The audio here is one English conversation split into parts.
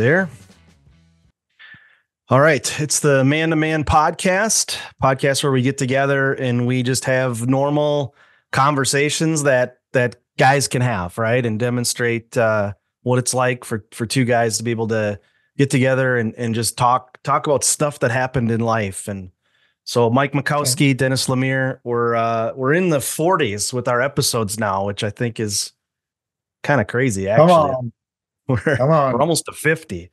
there. All right. It's the man to man podcast, podcast where we get together and we just have normal conversations that that guys can have, right? And demonstrate uh, what it's like for for two guys to be able to get together and and just talk talk about stuff that happened in life. And so Mike Makowski, okay. Dennis Lemire, we're uh, we're in the 40s with our episodes now, which I think is kind of crazy. Actually, we're, Come on. we're almost to 50.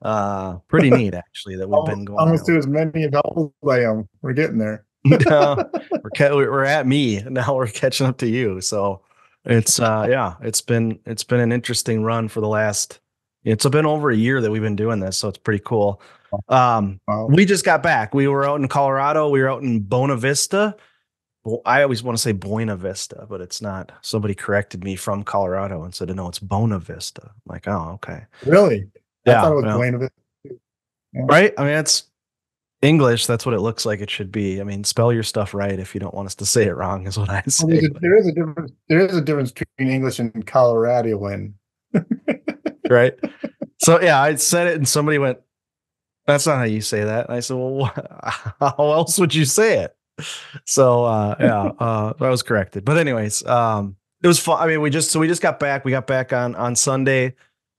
Uh, pretty neat actually that we've been going. Almost to as many as I am. We're getting there. no, we're, we're at me now. We're catching up to you. So it's uh yeah, it's been it's been an interesting run for the last. It's been over a year that we've been doing this, so it's pretty cool. Um, wow. we just got back. We were out in Colorado. We were out in Bona Vista. I always want to say Buena Vista, but it's not. Somebody corrected me from Colorado and said, "No, it's Bona Vista." I'm like, oh, okay. Really? Yeah. I thought it was well, Buena Vista. Yeah. Right? I mean, it's English. That's what it looks like it should be. I mean, spell your stuff right if you don't want us to say it wrong. Is what I say. Well, a, there is a difference. There is a difference between English and Colorado. When right. So yeah, I said it, and somebody went, "That's not how you say that." And I said, "Well, how else would you say it?" So uh, yeah, uh, I was corrected. But anyways, um, it was fun. I mean, we just so we just got back. We got back on on Sunday.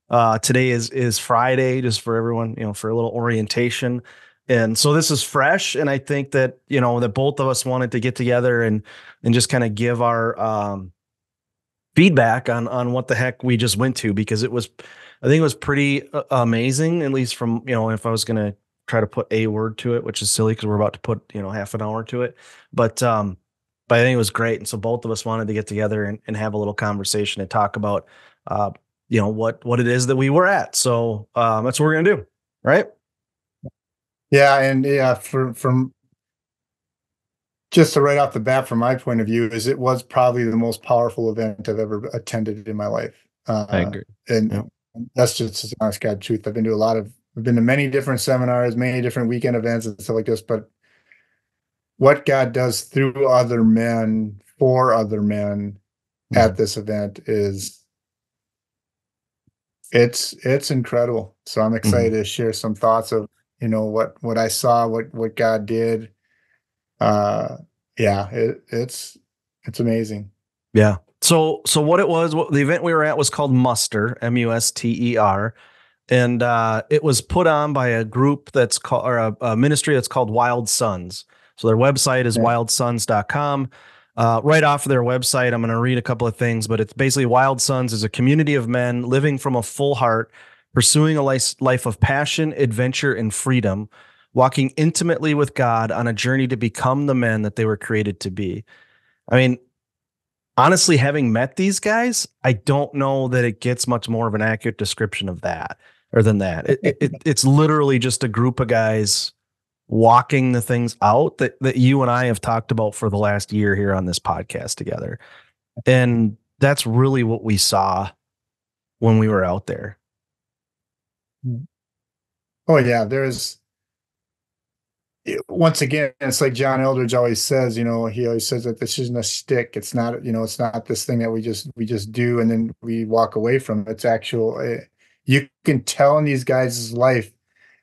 Uh, today is is Friday, just for everyone, you know, for a little orientation. And so this is fresh, and I think that you know that both of us wanted to get together and and just kind of give our um, feedback on on what the heck we just went to because it was, I think it was pretty uh, amazing. At least from you know, if I was gonna try to put a word to it, which is silly because we're about to put you know half an hour to it. But um, but I think it was great, and so both of us wanted to get together and, and have a little conversation and talk about uh, you know what what it is that we were at. So um, that's what we're gonna do, right? Yeah, and yeah, for, from just to right off the bat, from my point of view, is it was probably the most powerful event I've ever attended in my life. Uh, I agree, and yeah. that's just honest God truth. I've been to a lot of I've been to many different seminars, many different weekend events and stuff like this, but what God does through other men for other men mm-hmm. at this event is it's it's incredible. So I'm excited mm-hmm. to share some thoughts of you know what what I saw, what what God did. Uh yeah, it, it's it's amazing. Yeah. So so what it was, what the event we were at was called Muster, M U S T E R and uh, it was put on by a group that's called or a, a, ministry that's called Wild Sons. So their website is yeah. wildsons.com. Uh, right off of their website, I'm going to read a couple of things, but it's basically Wild Sons is a community of men living from a full heart, pursuing a life, life of passion, adventure, and freedom, walking intimately with God on a journey to become the men that they were created to be. I mean, honestly, having met these guys, I don't know that it gets much more of an accurate description of that or than that. It, it, it's literally just a group of guys walking the things out that, that you and I have talked about for the last year here on this podcast together. And that's really what we saw when we were out there. Oh yeah, there's once again, it's like John Eldredge always says, you know, he always says that this isn't a stick. It's not, you know, it's not this thing that we just we just do and then we walk away from. It's actual eh, you can tell in these guys' life,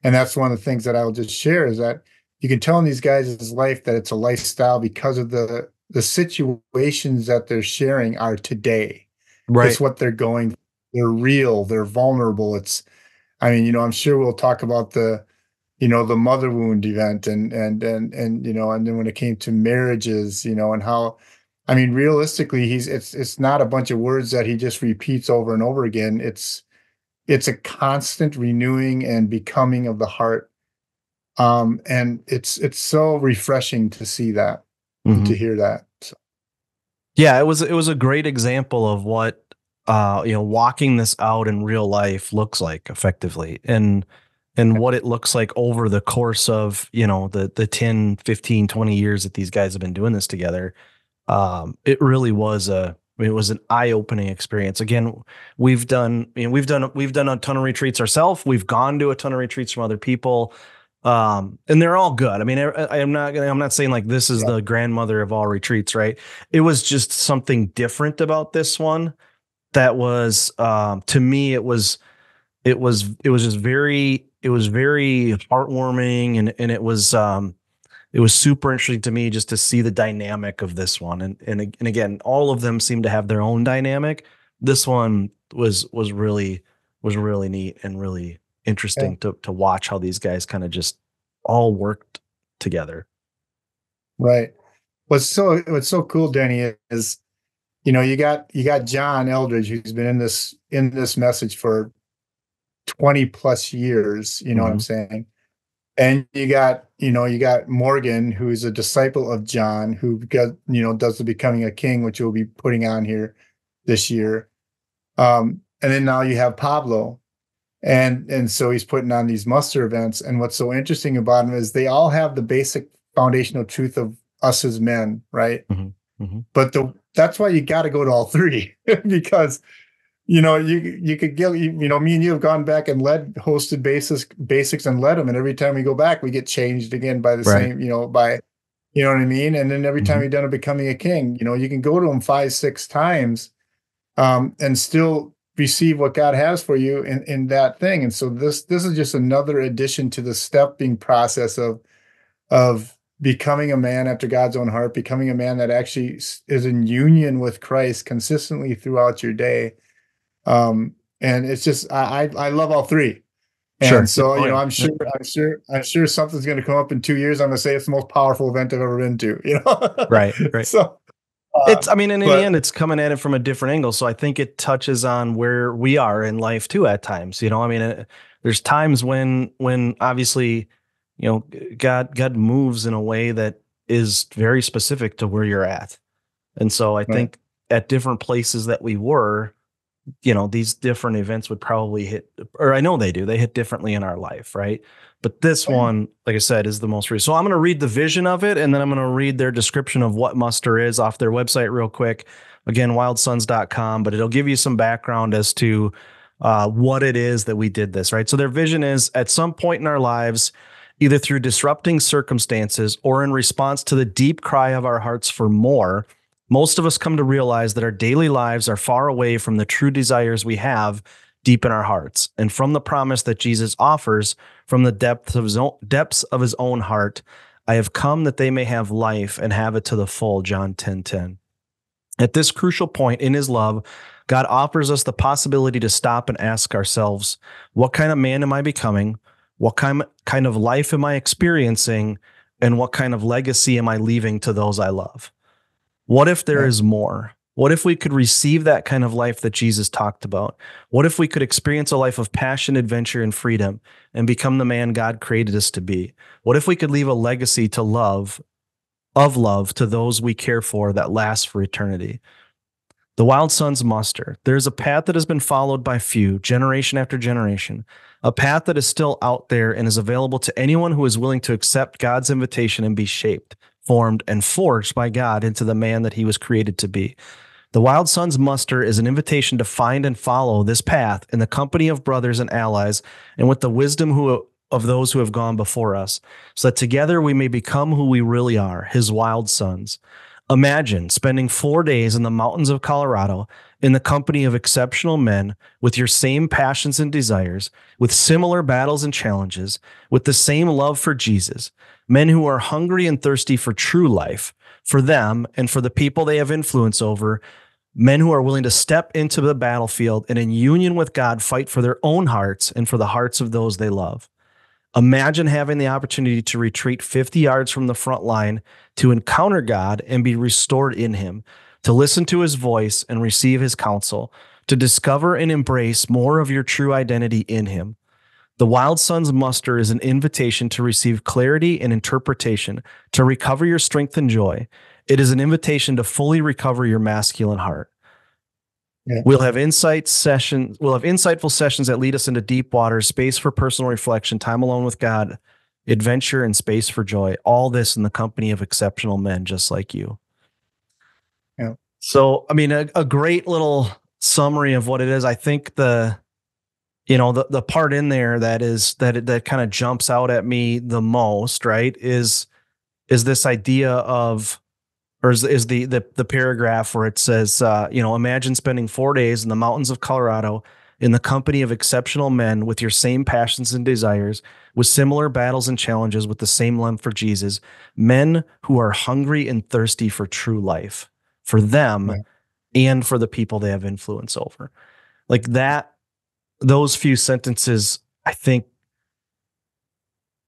and that's one of the things that I'll just share is that you can tell in these guys' life that it's a lifestyle because of the the situations that they're sharing are today. Right. It's what they're going. They're real. They're vulnerable. It's, I mean, you know, I'm sure we'll talk about the, you know, the mother wound event and and and and you know, and then when it came to marriages, you know, and how I mean, realistically, he's it's it's not a bunch of words that he just repeats over and over again. It's it's a constant renewing and becoming of the heart um, and it's it's so refreshing to see that mm-hmm. to hear that so. yeah it was it was a great example of what uh you know walking this out in real life looks like effectively and and what it looks like over the course of you know the the 10 15 20 years that these guys have been doing this together um it really was a I mean, it was an eye-opening experience. Again, we've done, I mean, we've done, we've done a ton of retreats ourselves. We've gone to a ton of retreats from other people, um, and they're all good. I mean, I, am not I'm not saying like this is yeah. the grandmother of all retreats, right? It was just something different about this one that was, um, to me, it was, it was it was just very it was very heartwarming and and it was um it was super interesting to me just to see the dynamic of this one and and, and again all of them seem to have their own dynamic this one was was really was really neat and really interesting yeah. to to watch how these guys kind of just all worked together right what's so what's so cool danny is you know you got you got john Eldredge who's been in this in this message for 20 plus years you know mm-hmm. what i'm mm-hmm. saying and you got you know you got morgan who's a disciple of john who got you know does the becoming a king which we'll be putting on here this year um and then now you have pablo and and so he's putting on these muster events and what's so interesting about them is they all have the basic foundational truth of us as men right mm-hmm. Mm-hmm. but the that's why you got to go to all three because you know you you could get you, you know me and you have gone back and led hosted basics basics and led them and every time we go back we get changed again by the right. same you know by you know what i mean and then every time mm-hmm. you've done a becoming a king you know you can go to them five six times um, and still receive what god has for you in in that thing and so this this is just another addition to the stepping process of of becoming a man after God's own heart, becoming a man that actually is in union with Christ consistently throughout your day. Um, and it's just I I, love all three. And sure. so you know, I'm sure I'm sure I'm sure something's going to come up in two years. I'm going to say it's the most powerful event I've ever been to. You know, right, right. So uh, it's I mean, in but, the end, it's coming at it from a different angle. So I think it touches on where we are in life too. At times, you know, I mean, it, uh, there's times when when obviously you know god god moves in a way that is very specific to where you're at and so i right. think at different places that we were you know these different events would probably hit or i know they do they hit differently in our life right? But this one like i said is the most recent. So i'm going to read the vision of it and then i'm going to read their description of what muster is off their website real quick. Again wildsons.com but it'll give you some background as to uh, what it is that we did this right? So their vision is at some point in our lives either through disrupting circumstances or in response to the deep cry of our hearts for more, most of us come to realize that our daily lives are far away from the true desires we have deep in our hearts and from the promise that Jesus offers from the depths of his own, depths of his own heart. I have come that they may have life and have it to the full. John 10 10. At this crucial point in his love, God offers us the possibility to stop and ask ourselves, What kind of man am I becoming? What kind kind of life am I experiencing and what kind of legacy am I leaving to those I love? What if there yeah. is more? What if we could receive that kind of life that Jesus talked about? What if we could experience a life of passion, adventure, and freedom and become the man God created us to be? What if we could leave a legacy to love, of love to those we care for that lasts for eternity? The Wild Sons muster. There's a path that has been followed by few, generation after generation a path that is still out there and is available to anyone who is willing to accept God's invitation and be shaped, formed, and forged by God into the man that he was created to be. The Wild Sons Muster is an invitation to find and follow this path in the company of brothers and allies and with the wisdom who, of those who have gone before us, so that together we may become who we really are, his wild sons. Imagine spending four days in the mountains of Colorado in the company of exceptional men with your same passions and desires, with similar battles and challenges, with the same love for Jesus, men who are hungry and thirsty for true life, for them and for the people they have influence over, men who are willing to step into the battlefield and in union with God fight for their own hearts and for the hearts of those they love. Imagine having the opportunity to retreat 50 yards from the front line to encounter God and be restored in Him to listen to his voice and receive his counsel, to discover and embrace more of your true identity in him. The Wild Sons muster is an invitation to receive clarity and interpretation, to recover your strength and joy. It is an invitation to fully recover your masculine heart. Yeah. We'll have insight sessions. We'll have insightful sessions that lead us into deep water, space for personal reflection, time alone with God, adventure, and space for joy. All this in the company of exceptional men just like you. Yeah. So, I mean, a, a great little summary of what it is. I think the, you know, the the part in there that is that that kind of jumps out at me the most, right? Is is this idea of or is, is the, the the paragraph where it says, uh, you know, imagine spending four days in the mountains of Colorado in the company of exceptional men with your same passions and desires, with similar battles and challenges, with the same love for Jesus, men who are hungry and thirsty for true life, for them Right. and for the people they have influence over. Like that, those few sentences, I think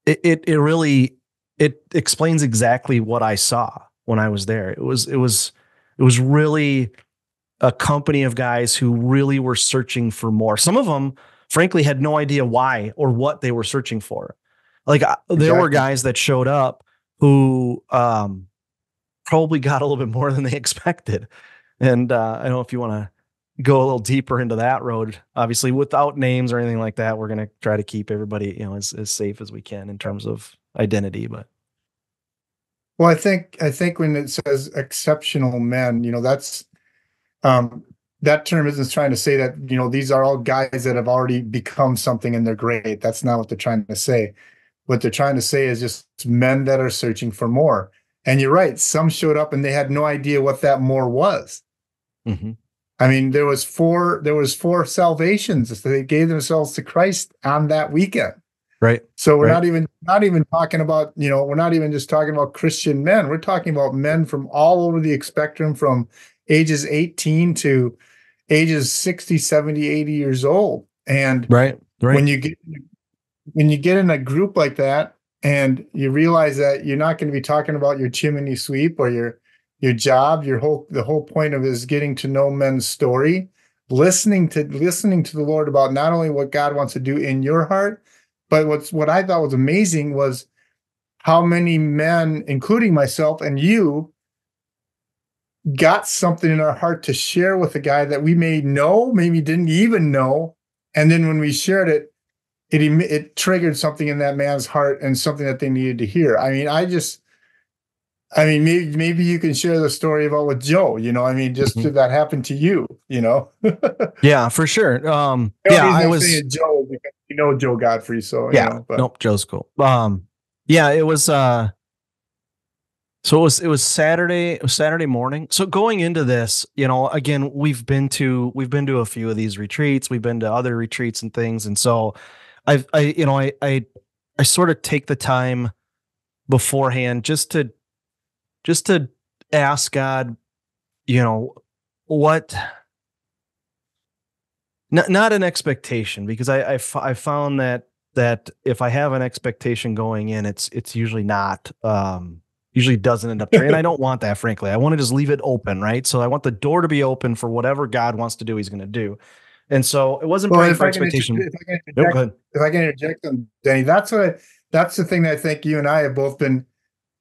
it, it, it really, it explains exactly what I saw when I was there. It was, it was, it was really a company of guys who really were searching for more. Some of them, frankly, had no idea why or what they were searching for. Like uh, there were guys that showed up who um, probably got a little bit more than they expected. And uh, I don't know if you want to go a little deeper into that road. Obviously, without names or anything like that, we're going to try to keep everybody, you know, as, as safe as we can in terms of identity. But Well, I think I think when it says exceptional men, you know, that's um that term isn't trying to say that, you know, these are all guys that have already become something and they're great. That's not what they're trying to say. What they're trying to say is just men that are searching for more. And you're right, some showed up and they had no idea what that more was. mhm. I mean, there was four there was four salvations that they gave themselves to Christ on that weekend. right. So we're Right. not even not even talking about, you know, we're not even just talking about Christian men. We're talking about men from all over the spectrum from ages 18 to ages 60, 70, 80 years old. And Right. Right. when you get when you get in a group like that and you realize that you're not going to be talking about your chimney sweep or your your job, your whole the whole point of is getting to know men's story, listening to listening to the Lord about not only what God wants to do in your heart, but what's what I thought was amazing was how many men, including myself and you, got something in our heart to share with a guy that we may know, maybe didn't even know. And then when we shared it, it it triggered something in that man's heart and something that they needed to hear. I mean, I just, I mean, maybe maybe you can share the story about with Joe. You know, I mean, just Mhm. did that happen to you? You know, yeah, for sure. Um, yeah, I was. saying Joe because you know Joe Godfrey, so you yeah know, but nope joe's cool um yeah it was uh so it was it was saturday it was saturday morning so going into this you know again we've been to we've been to a few of these retreats we've been to other retreats and things and so i've i you know i i i sort of take the time beforehand just to just to ask god you know what not, not an expectation because I, I f- I found that that if I have an expectation going in, it's it's usually not um usually doesn't end up there. And I don't want that, frankly. I want to just leave it open, right? So I want the door to be open for whatever God wants to do, he's gonna do. And so it wasn't well, praying for I, expectation. if I can Nope, interject, go ahead. if I can interject on Denny, that's what I, that's the thing that I think you and I have both been,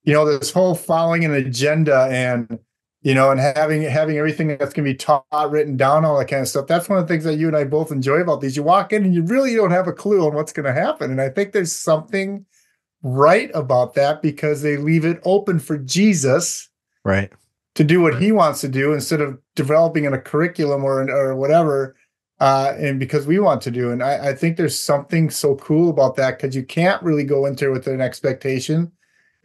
you know, this whole following an agenda and you know, and having having everything that's going to be taught, written down, all that kind of stuff. That's one of the things that you and I both enjoy about these. You walk in and you really don't have a clue on what's going to happen, and I think there's something right about that because they leave it open for Jesus Right. to do what he wants to do instead of developing in a curriculum or or whatever uh and because we want to do and i, I think there's something so cool about that because you can't really go into it with an expectation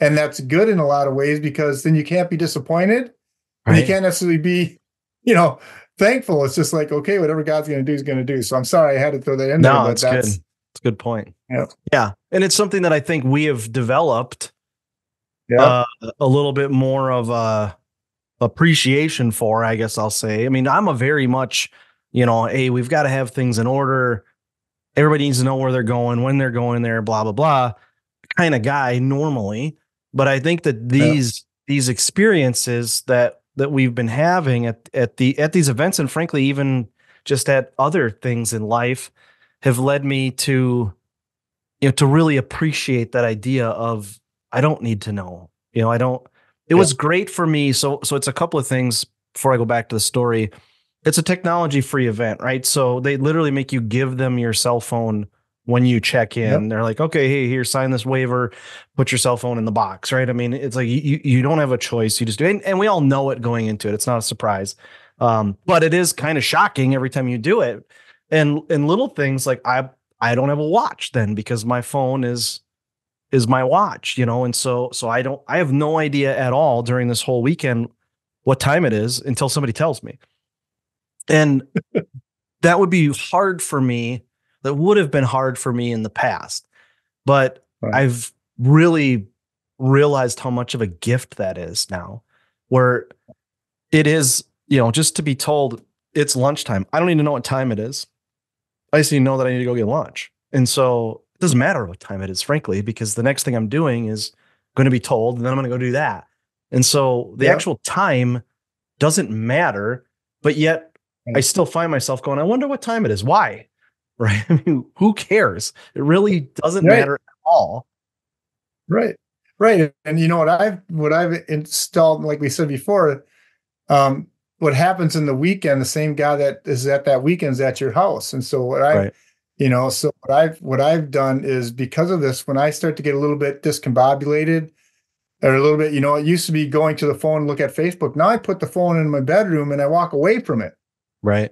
and that's good in a lot of ways because then you can't be disappointed and you can't necessarily be you know thankful it's just like okay whatever god's going to do is going to do so i'm sorry i had to throw that in there No, but it's good. that's It's a good point. Yeah. Yeah. And it's something that I think we have developed yeah uh, a little bit more of a appreciation for, I guess I'll say. I mean, I'm a very much, you know, hey, we've got to have things in order. Everybody needs to know where they're going, when they're going there, blah, blah, blah, kind of guy normally. But I think that these these experiences that that we've been having at at the at these events and frankly even just at other things in life have led me to you know to really appreciate that idea of I don't need to know. You know, I don't it Yeah. was great for me. So so it's a couple of things before I go back to the story. It's a technology free event, right? So they literally make you give them your cell phone when you check in. Yep. They're like, okay, hey, here, sign this waiver, put your cell phone in the box, right? I mean, it's like you you don't have a choice. You just do it. And, and we all know it going into it. It's not a surprise. Um, but it is kind of shocking every time you do it. And and little things like I I don't have a watch then because my phone is is my watch, you know, and so so I don't I have no idea at all during this whole weekend what time it is until somebody tells me. And that would be hard for me. That would have been hard for me in the past. But right. I've really realized how much of a gift that is now, where it is, you know, just to be told it's lunchtime. I don't even know what time it is. I just need to know that I need to go get lunch. And so it doesn't matter what time it is, frankly, because the next thing I'm doing is going to be told, and then I'm going to go do that. And so the actual time doesn't matter, but yet I still find myself going, I wonder what time it is. Why? Right. I mean, who cares? It really doesn't right. matter at all. Right. Right. And you know what I've what I've installed, like we said before, um, what happens in the weekend, the same guy that is at that weekend is at your house. And so what I right. you know, so what I've what I've done is because of this, when I start to get a little bit discombobulated, or a little bit, you know, it used to be going to the phone look at Facebook. Now I put the phone in my bedroom and I walk away from it. Right.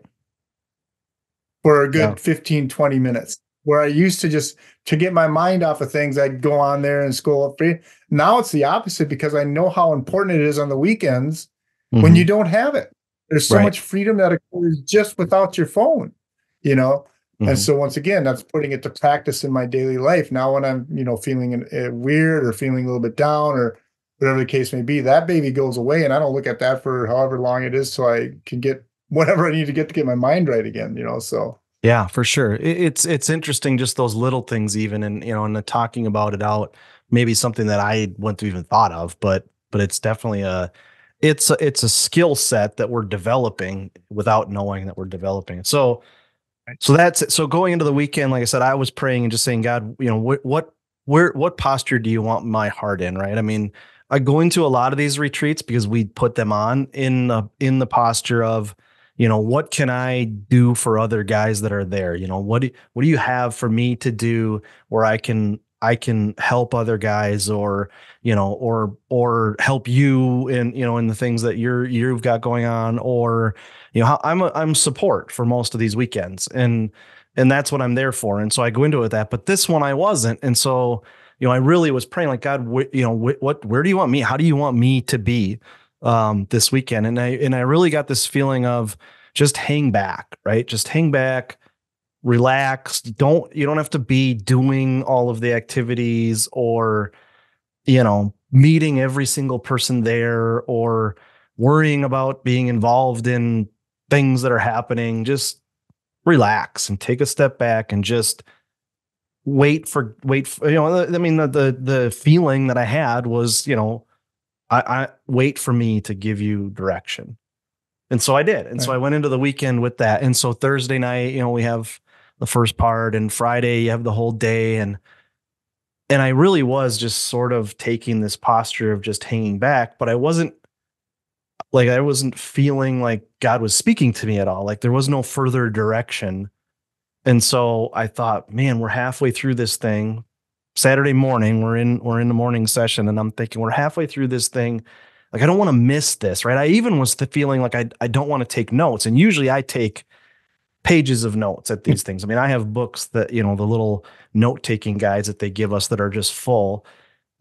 For a good yeah. 15, 20 minutes. Where I used to just to get my mind off of things, I'd go on there and scroll up free. Now it's the opposite because I know how important it is on the weekends mm-hmm. when you don't have it. There's so right. much freedom that occurs just without your phone, you know. Mm-hmm. And so once again, that's putting it to practice in my daily life. Now, when I'm, you know, feeling uh, weird or feeling a little bit down or whatever the case may be, that baby goes away, and I don't look at that for however long it is, so I can get whatever I need to get to get my mind right again. You know, so yeah, for sure. It's it's interesting just those little things, even and you know, and the talking about it out, maybe something that I wouldn't have even thought of, but but it's definitely a it's a, it's a skill set that we're developing without knowing that we're developing. So so that's it. So going into the weekend, like I said, I was praying and just saying, God, you know, what what where what posture do you want my heart in? Right. I mean, I go into a lot of these retreats because we put them on in the in the posture of, you know, what can I do for other guys that are there? You know, what do what do you have for me to do where I can I can help other guys or you know or or help you in you know in the things that you're you've got going on or you know I'm a, I'm support for most of these weekends and and that's what I'm there for and so I go into it with that but this one I wasn't and so you know, I really was praying like God, wh- you know, wh- what, where do you want me? How do you want me to be um, this weekend? And I and I really got this feeling of just hang back, right? Just hang back, relax. Don't you don't have to be doing all of the activities or, you know, meeting every single person there or worrying about being involved in things that are happening. Just relax and take a step back and just wait for wait for, you know i mean the, the the feeling that i had was you know i i wait for me to give you direction. And so i did. And right. so i went into the weekend with that. And so thursday night you know we have the first part and friday you have the whole day. And and i really was just sort of taking this posture of just hanging back but i wasn't like i wasn't feeling like god was speaking to me at all. Like there was no further direction. And so I thought, man, we're halfway through this thing. Saturday morning, we're in we're in the morning session, and I'm thinking we're halfway through this thing. Like I don't want to miss this, right? I even was feeling like I I don't want to take notes, and usually I take pages of notes at these things. I mean, I have books that you know the little note taking guides that they give us that are just full,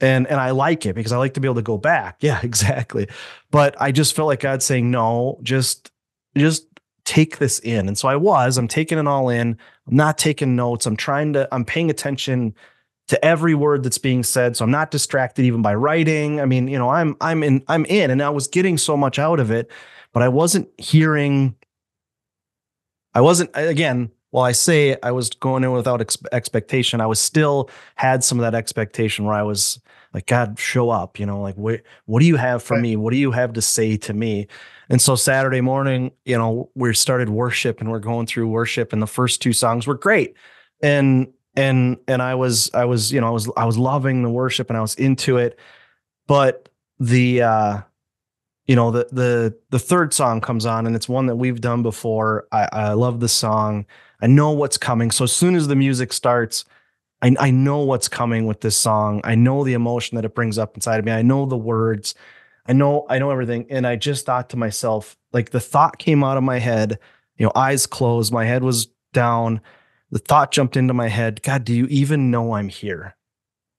and and I like it because I like to be able to go back. Yeah, exactly. But I just felt like God saying no, just just take this in. And so I was, I'm taking it all in. I'm not taking notes. I'm trying to, I'm paying attention to every word that's being said. So I'm not distracted even by writing. I mean, you know, I'm, I'm in, I'm in, and I was getting so much out of it, but I wasn't hearing, I wasn't, again, while I say I was going in without ex- expectation, I was still had some of that expectation where I was like, God, show up, you know, like, what, what do you have for right. me? What do you have to say to me? And so Saturday morning, you know, we started worship and we're going through worship and the first two songs were great. And and and I was I was, you know, I was I was loving the worship and I was into it. But the uh you know, the the the third song comes on and it's one that we've done before. I, I love the song. I know what's coming. So as soon as the music starts, I, I know what's coming with this song. I know the emotion that it brings up inside of me. I know the words. I know I know everything. And I just thought to myself, like the thought came out of my head, you know, eyes closed, my head was down. The thought jumped into my head, God, do you even know I'm here?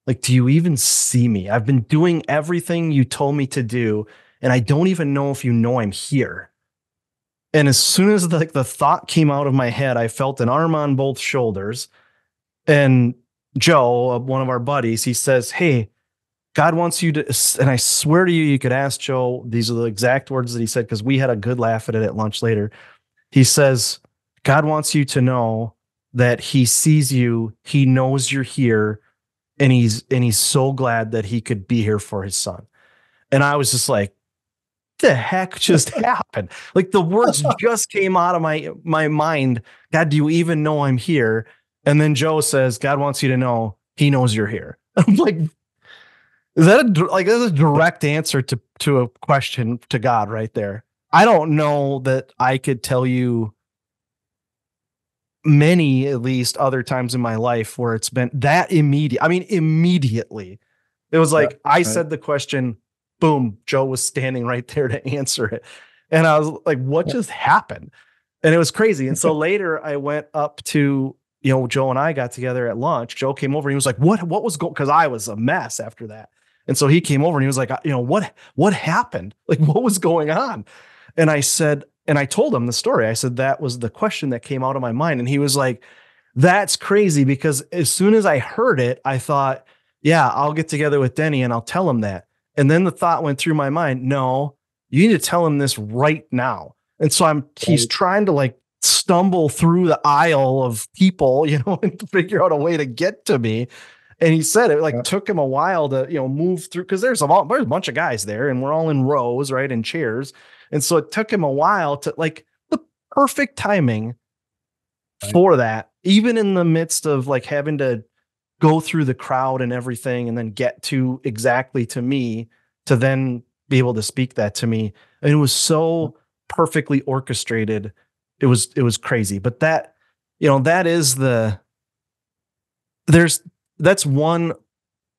Like, do you even see me? I've been doing everything you told me to do, and I don't even know if you know I'm here. And as soon as the, like the thought came out of my head, I felt an arm on both shoulders. And Joe, uh, one of our buddies, he says, Hey, God wants you to, and I swear to you, you could ask Joe, these are the exact words that he said, because we had a good laugh at it at lunch later. He says, God wants you to know that he sees you, he knows you're here, and he's and he's so glad that he could be here for his son. And I was just like, the heck just happened? Like the words just came out of my my mind. God, do you even know I'm here? And then Joe says, God wants you to know he knows you're here. I'm like, is that a like that's a direct answer to to a question to God right there? I don't know that I could tell you many at least other times in my life where it's been that immediate. I mean, immediately. It was like yeah, I right. said the question, boom, Joe was standing right there to answer it. And I was like, what just happened? And it was crazy. And so later I went up to, you know, Joe and I got together at lunch. Joe came over and he was like, what, what was going, cause I was a mess after that. And so he came over and he was like, you know, what, what happened? Like, what was going on? And I said, and I told him the story. I said that was the question that came out of my mind. And he was like, that's crazy because as soon as I heard it, I thought, yeah, I'll get together with Denny and I'll tell him that. And then the thought went through my mind, no, you need to tell him this right now. And so I'm he's trying to like stumble through the aisle of people, you know, and figure out a way to get to me. And he said it like yeah. took him a while to, you know, move through because there's a there's a bunch of guys there and we're all in rows, right? In chairs. And so it took him a while to like the perfect timing right. for that, even in the midst of like having to go through the crowd and everything and then get to exactly to me to then be able to speak that to me. And it was so perfectly orchestrated. It was it was crazy. But that, you know, that is the there's that's one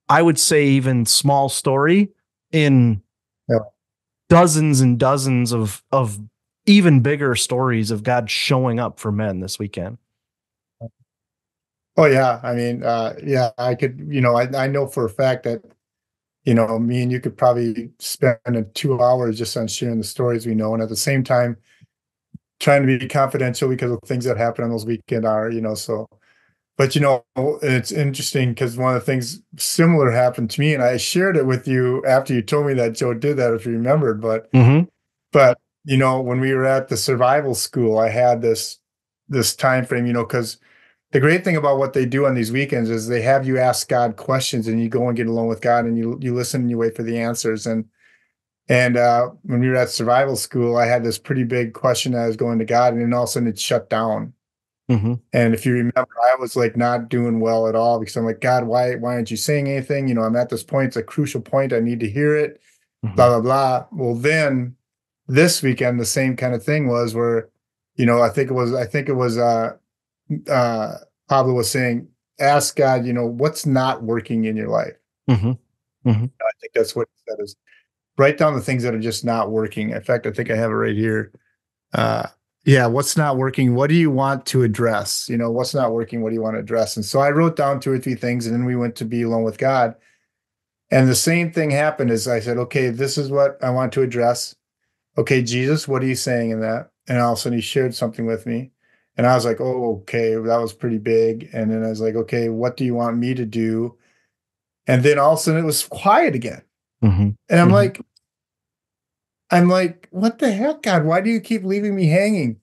I would say even small story in yeah dozens and dozens of of even bigger stories of God showing up for men this weekend. Oh yeah, I mean, uh, yeah, I could, you know, I, I know for a fact that, you know, me and you could probably spend two hours just on sharing the stories we know, and at the same time, trying to be confidential because of things that happen on those weekend are, you know, so but you know it's interesting because one of the things similar happened to me and i shared it with you after you told me that joe did that if you remembered but mm-hmm. but you know when we were at the survival school i had this this time frame you know because the great thing about what they do on these weekends is they have you ask god questions and you go and get alone with god and you you listen and you wait for the answers and and uh, when we were at survival school i had this pretty big question that i was going to god and then all of a sudden it shut down Mm-hmm. And if you remember, I was like not doing well at all because I'm like, God, why why aren't you saying anything? You know, I'm at this point, it's a crucial point. I need to hear it. Mm-hmm. Blah blah blah. Well, then this weekend, the same kind of thing was where, you know, I think it was I think it was uh uh Pablo was saying, ask God, you know, what's not working in your life. Mm-hmm. mm-hmm. I think that's what he said is write down the things that are just not working. In fact, I think I have it right here. Uh yeah what's not working? What do you want to address? You know what's not working? What do you want to address? And so i wrote down two or three things and then we went to be alone with god. And the same thing happened as i said okay this is what i want to address. Okay jesus what are you saying in that? And all of a sudden he shared something with me. And i was like oh okay that was pretty big. And then i was like okay what do you want me to do? And then all of a sudden it was quiet again. Mm-hmm. and i'm mm-hmm. like I'm like, what the heck, God? Why do you keep leaving me hanging?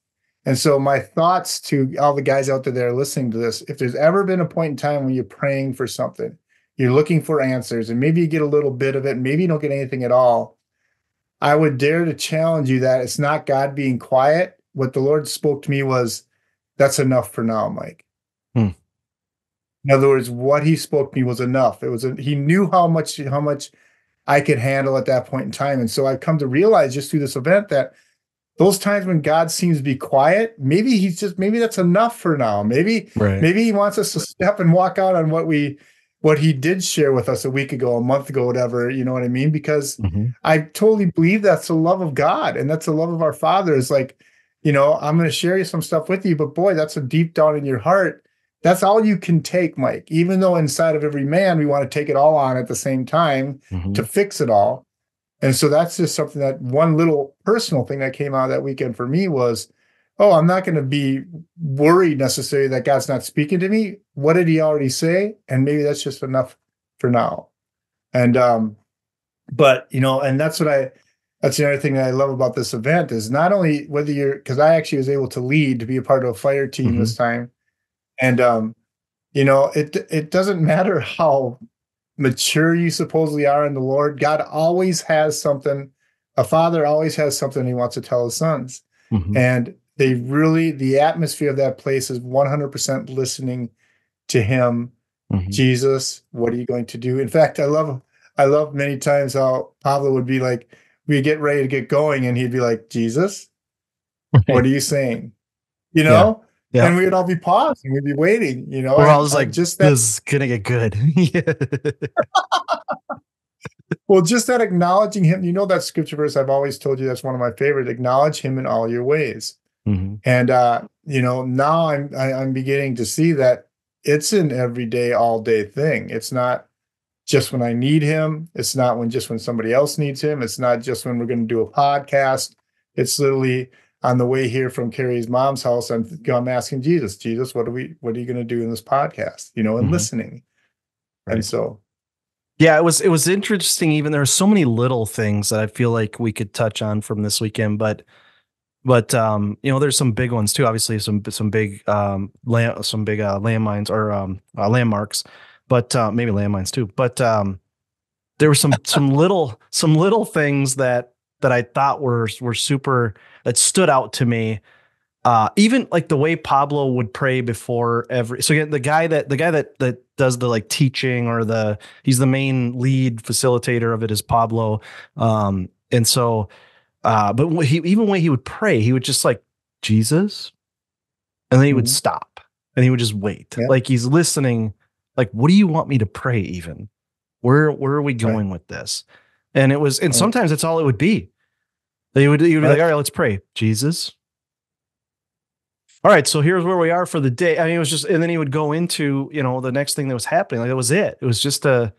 And so my thoughts to all the guys out there that are listening to this, if there's ever been a point in time when you're praying for something, you're looking for answers, and maybe you get a little bit of it, maybe you don't get anything at all. I would dare to challenge you that it's not God being quiet. What the Lord spoke to me was, that's enough for now, Mike. Hmm. In other words, what he spoke to me was enough. It was a, he knew how much how much I could handle at that point in time. And so I've come to realize just through this event that those times when God seems to be quiet, maybe he's just maybe that's enough for now. Maybe right. maybe he wants us to step and walk out on what we what he did share with us a week ago, a month ago, whatever, you know what I mean? Because mm-hmm. I totally believe that's the love of God and that's the love of our Father. Is like, you know, I'm going to share you some stuff with you, but boy, that's a deep down in your heart that's all you can take, Mike. Even though inside of every man we want to take it all on at the same time mm-hmm. to fix it all. And so that's just something that one little personal thing that came out of that weekend for me was, oh, I'm not going to be worried necessarily that God's not speaking to me. What did he already say? And maybe that's just enough for now. And um, but you know, and that's what I that's the other thing that I love about this event is not only whether you're because I actually was able to lead to be a part of a fire team mm-hmm. this time. And um, you know, it it doesn't matter how mature you supposedly are in the Lord, God always has something, a father always has something he wants to tell his sons. Mm-hmm. And they really, the atmosphere of that place is 100% listening to him. Mm-hmm. Jesus, what are you going to do? In fact, I love, I love many times how Pablo would be like, we get ready to get going, and he'd be like, Jesus, right. what are you saying? You know? Yeah. And we would all be pausing, we'd be waiting, you know. We're all just like, just that, this is gonna get good. well, just that acknowledging him, you know that scripture verse I've always told you that's one of my favorite. Acknowledge him in all your ways. Mm-hmm. And uh, you know, now I'm I, am i am beginning to see that it's an everyday, all day thing. It's not just when I need him. It's not when just when somebody else needs him. It's not just when we're going to do a podcast. It's literally on the way here from Carrie's mom's house, I'm, I'm asking Jesus, Jesus, what are we, what are you going to do in this podcast? You know, and mm-hmm. listening. Right. And so, yeah, it was, it was interesting. Even there are so many little things that I feel like we could touch on from this weekend, but, but, um, you know, there's some big ones too. Obviously some, some big, um, land, some big, uh, landmines or, um, uh, landmarks, but, uh, maybe landmines too. But, um, there were some, some little, some little things that, that I thought were, were super, that stood out to me. Uh, even like the way Pablo would pray before every so again, the guy that the guy that that does the like teaching or the he's the main lead facilitator of it is Pablo. Um, and so uh, but he even when he would pray, he would just like Jesus, and then he mm-hmm. would stop and he would just wait. Yeah. Like he's listening, like, what do you want me to pray even? Where where are we going right. with this? And it was, and sometimes that's all it would be. They would, you'd be like, all right, let's pray. Jesus. All right, so here's where we are for the day. I mean, it was just, and then he would go into, you know, the next thing that was happening. Like that was it. It was just a,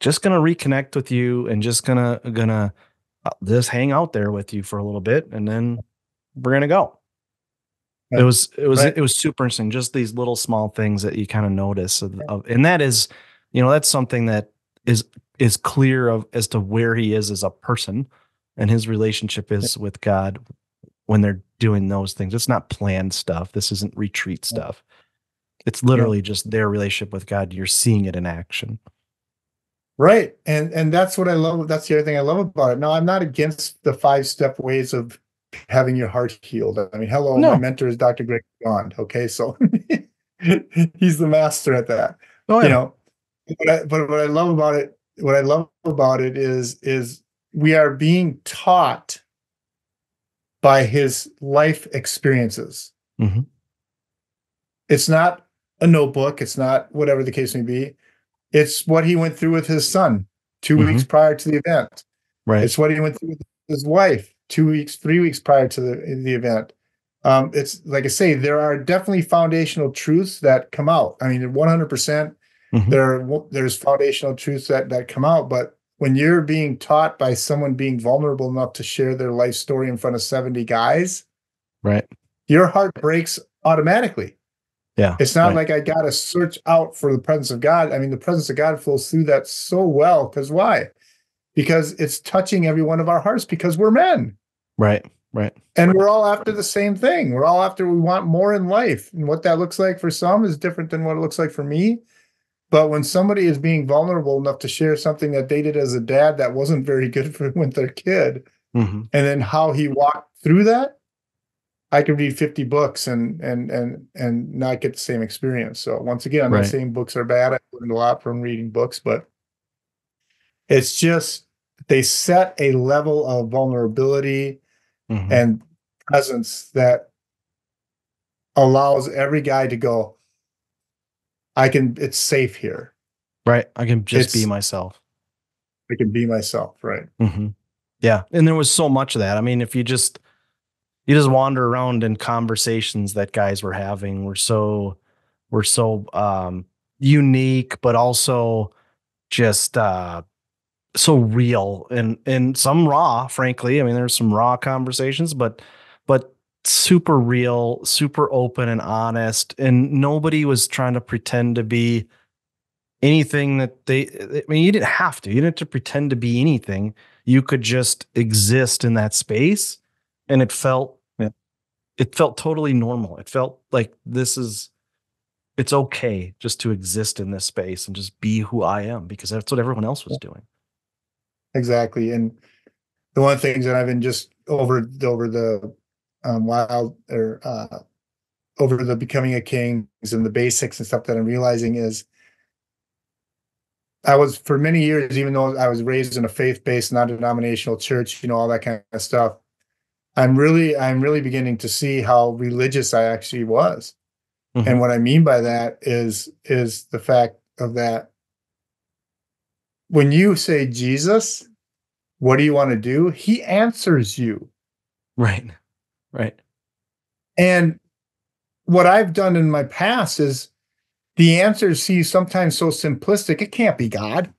just gonna reconnect with you and just gonna gonna uh, just hang out there with you for a little bit, and then we're gonna go. It was it was right. it was super interesting. Just these little small things that you kind of notice, of, of, and that is, you know, that's something that is is clear of as to where he is as a person and his relationship is with God when they're doing those things. It's not planned stuff. This isn't retreat stuff. It's literally yeah. just their relationship with God. You're seeing it in action. Right. And and that's what I love. That's the other thing I love about it. Now, I'm not against the five step ways of having your heart healed. I mean, hello, no. my mentor is Dr. Greg Bond. Okay. So he's the master at that. Oh, yeah. You know, but, I, but what I love about it, what I love about it is, is we are being taught by his life experiences. Mm-hmm. It's not a notebook, it's not whatever the case may be. It's what he went through with his son 2 mm-hmm. weeks prior to the event. Right. It's what he went through with his wife two weeks, three weeks prior to the, the event. Um, it's like I say, there are definitely foundational truths that come out. I mean, 100%. Mm-hmm. There, there's foundational truths that that come out, but when you're being taught by someone being vulnerable enough to share their life story in front of 70 guys, right? Your heart breaks automatically. Yeah. It's not right. like I got to search out for the presence of God. I mean, the presence of God flows through that so well. Because why? Because it's touching every one of our hearts because we're men. Right. Right. And we're all after the same thing. We're all after we want more in life. And what that looks like for some is different than what it looks like for me. But when somebody is being vulnerable enough to share something that they did as a dad that wasn't very good for with their kid, mm-hmm. and then how he walked through that, I could read 50 books and and and and not get the same experience. So once again, I'm right. not saying books are bad. I learned a lot from reading books, but it's just they set a level of vulnerability mm-hmm. and presence that allows every guy to go, I can it's safe here. Right. I can just it's, be myself. I can be myself. Right. Mm-hmm. Yeah. And there was so much of that. I mean, if you just you just wander around in conversations that guys were having were so were so um unique, but also just uh so real and and some raw frankly i mean there's some raw conversations but but super real super open and honest and nobody was trying to pretend to be anything that they i mean you didn't have to you didn't have to pretend to be anything you could just exist in that space and it felt Yeah. it felt totally normal it felt like this is it's okay just to exist in this space and just be who i am because that's what everyone else was doing Exactly. And the one of the things that I've been just over over the um wild or uh over the becoming a king and the basics and stuff that I'm realizing is I was for many years, even though I was raised in a faith-based, non-denominational church, you know, all that kind of stuff. I'm really, I'm really beginning to see how religious I actually was. Mhm. And what I mean by that is, is the fact of that when you say Jesus, what do you want to do? He answers you. right right And what I've done in my past is the answers seem sometimes so simplistic. It can't be God.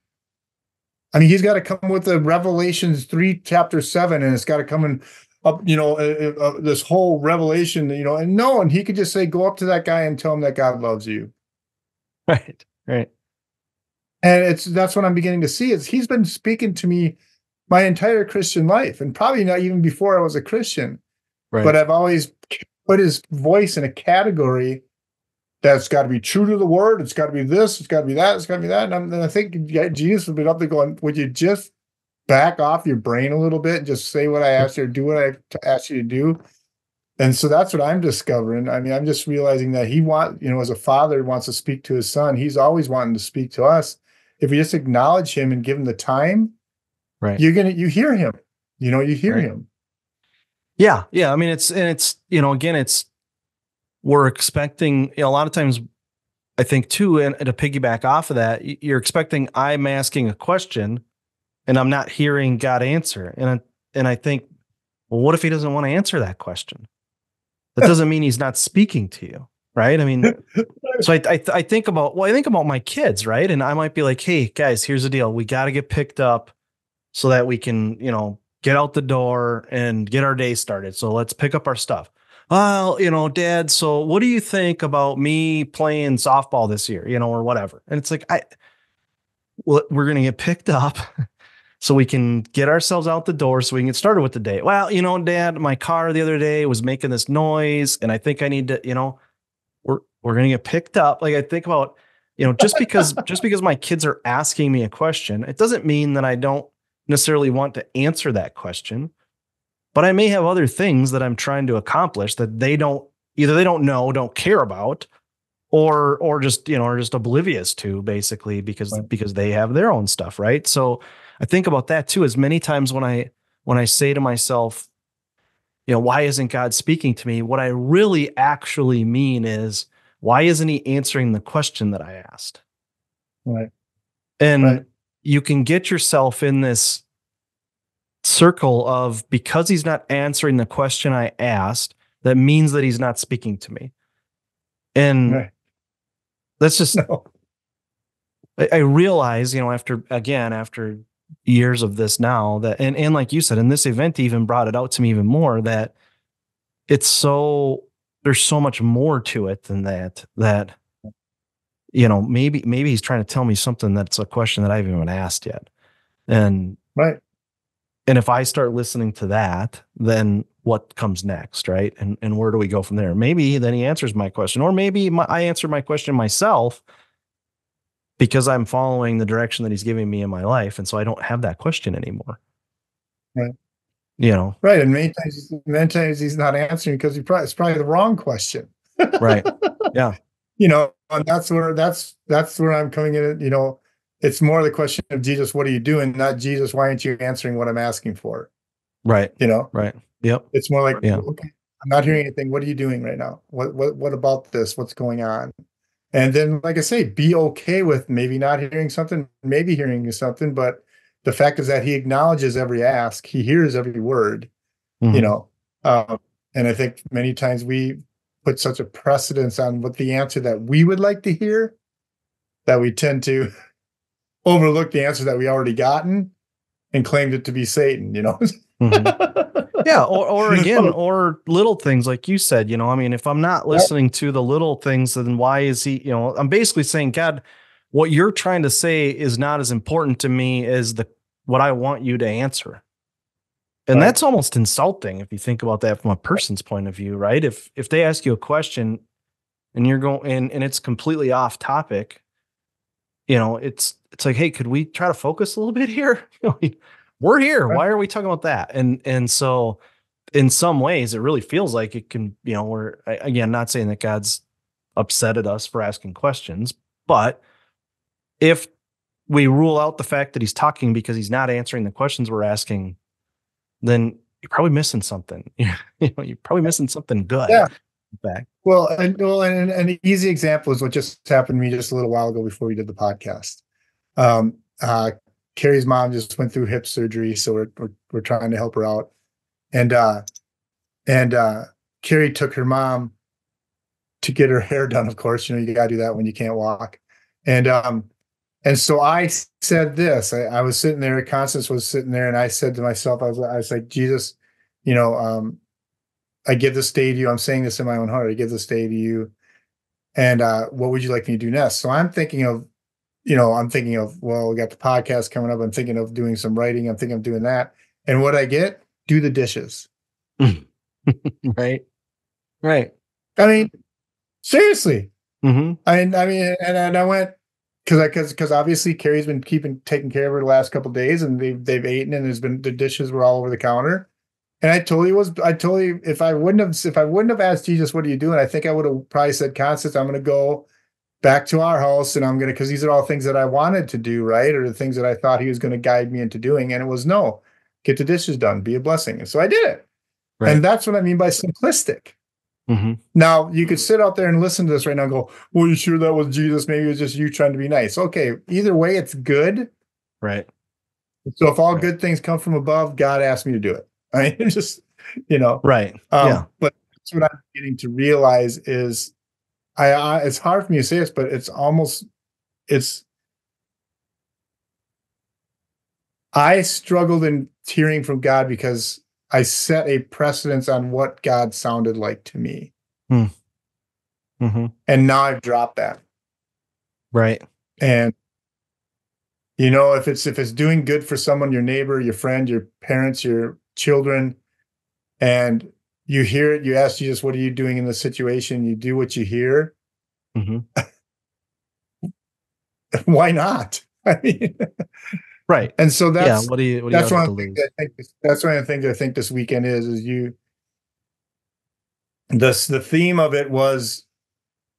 I mean, he's got to come with the Revelations 3, chapter 7, and it's got to come in up, you know, uh, uh, uh, this whole revelation, you know, and no, and he could just say, go up to that guy and tell him that God loves you. right right And it's that's what I'm beginning to see is he's been speaking to me my entire Christian life, and probably not even before I was a Christian. Right but I've always put his voice in a category that's got to be true to the word. It's got to be this. It's got to be that. It's got to be that. And, I think Jesus has been up there going, "Would you just back off your brain a little bit and just say what I asked you to do, what I asked you to do?" And so that's what I'm discovering. I mean, I'm just realizing that he want, you know, as a father wants to speak to his son, he's always wanting to speak to us. If we just acknowledge him and give him the time, Right. you're gonna you hear him. You know, you hear Right. him. Yeah, yeah. I mean, it's and it's you know again, it's we're expecting you know, a lot of times. I think too, and, and to piggyback off of that, you're expecting I'm asking a question, and I'm not hearing God answer, and I, and I think, well, what if He doesn't want to answer that question? That doesn't mean He's not speaking to you, right? I mean, so I, I I think about well, I think about my kids, right? And I might be like, hey guys, here's the deal: we got to get picked up so that we can, you know, get out the door and get our day started. So let's pick up our stuff. Well, you know, Dad. So what do you think about me playing softball this year? You know, or whatever. And it's like I, we're gonna get picked up. So we can get ourselves out the door so we can get started with the day. Well, you know, dad, my car the other day was making this noise and I think I need to, you know, we're we're going to get picked up. Like I think about, you know, just because just because my kids are asking me a question, it doesn't mean that I don't necessarily want to answer that question. But I may have other things that I'm trying to accomplish that they don't either they don't know, don't care about, or or just, you know, are just oblivious to basically because Right. because they have their own stuff, right? So I think about that too as many times when I when I say to myself, you know, why isn't God speaking to me? What I really actually mean is why isn't he answering the question that I asked? Right. And Right. You can get yourself in this circle of because he's not answering the question I asked, that means that he's not speaking to me. And Right. that's just No. I, I realize, you know, after again, after years of this now, that and and like you said, and this event even brought it out to me even more that it's so there's so much more to it than that. That you know, maybe maybe he's trying to tell me something that's a question that I haven't even asked yet. And Right. and if I start listening to that, then what comes next, right? And and where do we go from there? Maybe then he answers my question, or maybe my, I answer my question myself because I'm following the direction that he's giving me in my life, and so I don't have that question anymore. Right. You know, Right. And many times, many times he's not answering because he probably, it's probably the wrong question. right? Yeah. You know, and that's where that's that's where I'm coming in. You know, it's more the question of Jesus, what are you doing? Not Jesus, why aren't you answering what I'm asking for? Right. You know, Right. Yep. it's more like, Yeah. okay, I'm not hearing anything. What are you doing right now? What what what about this? What's going on? And then, like I say, be okay with maybe not hearing something, maybe hearing something, but the fact is that he acknowledges every ask, he hears every word. you Mhm. know um, and i think many times we put such a precedence on what the answer that we would like to hear that we tend to overlook the answer that we already gotten and claimed it to be Satan, you know? Mm-hmm. yeah. Or, or again, or little things like you said, you know, I mean, if I'm not listening to the little things, then why is he, you know, I'm basically saying, God, what you're trying to say is not as important to me as the, what I want you to answer. And right. that's almost insulting if you think about that from a person's point of view, right? If, if they ask you a question and you're going and, and it's completely off topic, you know, it's, it's like, Hey, could we try to focus a little bit here? we're here. Why are we talking about that? And and so in some ways it really feels like it can, you know, we're again not saying that God's upset at us for asking questions, but if we rule out the fact that he's talking because he's not answering the questions we're asking, then you're probably missing something. you know, you're probably missing something good. Yeah. Back. Well, and well, and, and an easy example is what just happened to me just a little while ago before we did the podcast. Um, uh, Carrie's mom just went through hip surgery, so we're we're, we're trying to help her out. And uh and uh Carrie took her mom to get her hair done, of course. You know, you gotta do that when you can't walk. And um and so I said this. I, I was sitting there, Constance was sitting there, and I said to myself, I was I was like, Jesus, you know, um, I give this day to you. I'm saying this in my own heart. I give this day to you. And uh, what would you like me to do next? So I'm thinking of you know, I'm thinking of, well, we got the podcast coming up. I'm thinking of doing some writing. I'm thinking of doing that. And what I get, do the dishes. right. Right. I mean, seriously. Mm-hmm. I mean, I mean, and, and I went because I because because obviously Carrie's been keeping taking care of her the last couple days, and they've they've eaten, and there's been the dishes were all over the counter. And I totally was I totally if I wouldn't have if I wouldn't have asked Jesus, what are you doing? I think I would have probably said, Constance, I'm going to go back to our house and I'm going to, because these are all things that I wanted to do, right? Or the things that I thought he was going to guide me into doing. And it was no, get the dishes done, be a blessing. And so I did it. Right. And that's what I mean by simplistic. Mm-hmm. Now you could sit out there and listen to this right now and go, well, you sure that was Jesus? Maybe it was just you trying to be nice. Okay. Either way, it's good. Right. So if all right. good things come from above, God asked me to do it. I mean, just, you know, right. Um, yeah. But that's what I'm getting to realize is I, I it's hard for me to say this, but it's almost it's I struggled in hearing from God because I set a precedence on what God sounded like to me. Hmm. Mm-hmm. And now I've dropped that. Right. And you know, if it's if it's doing good for someone, your neighbor, your friend, your parents, your children, and you hear it, you ask Jesus, what are you doing in this situation? You do what you hear. Mm-hmm. Why not? I mean, right. And so that's yeah. What do you? What do that's you one of the things I think. That's one of the things I think this weekend is is you. This the theme of it was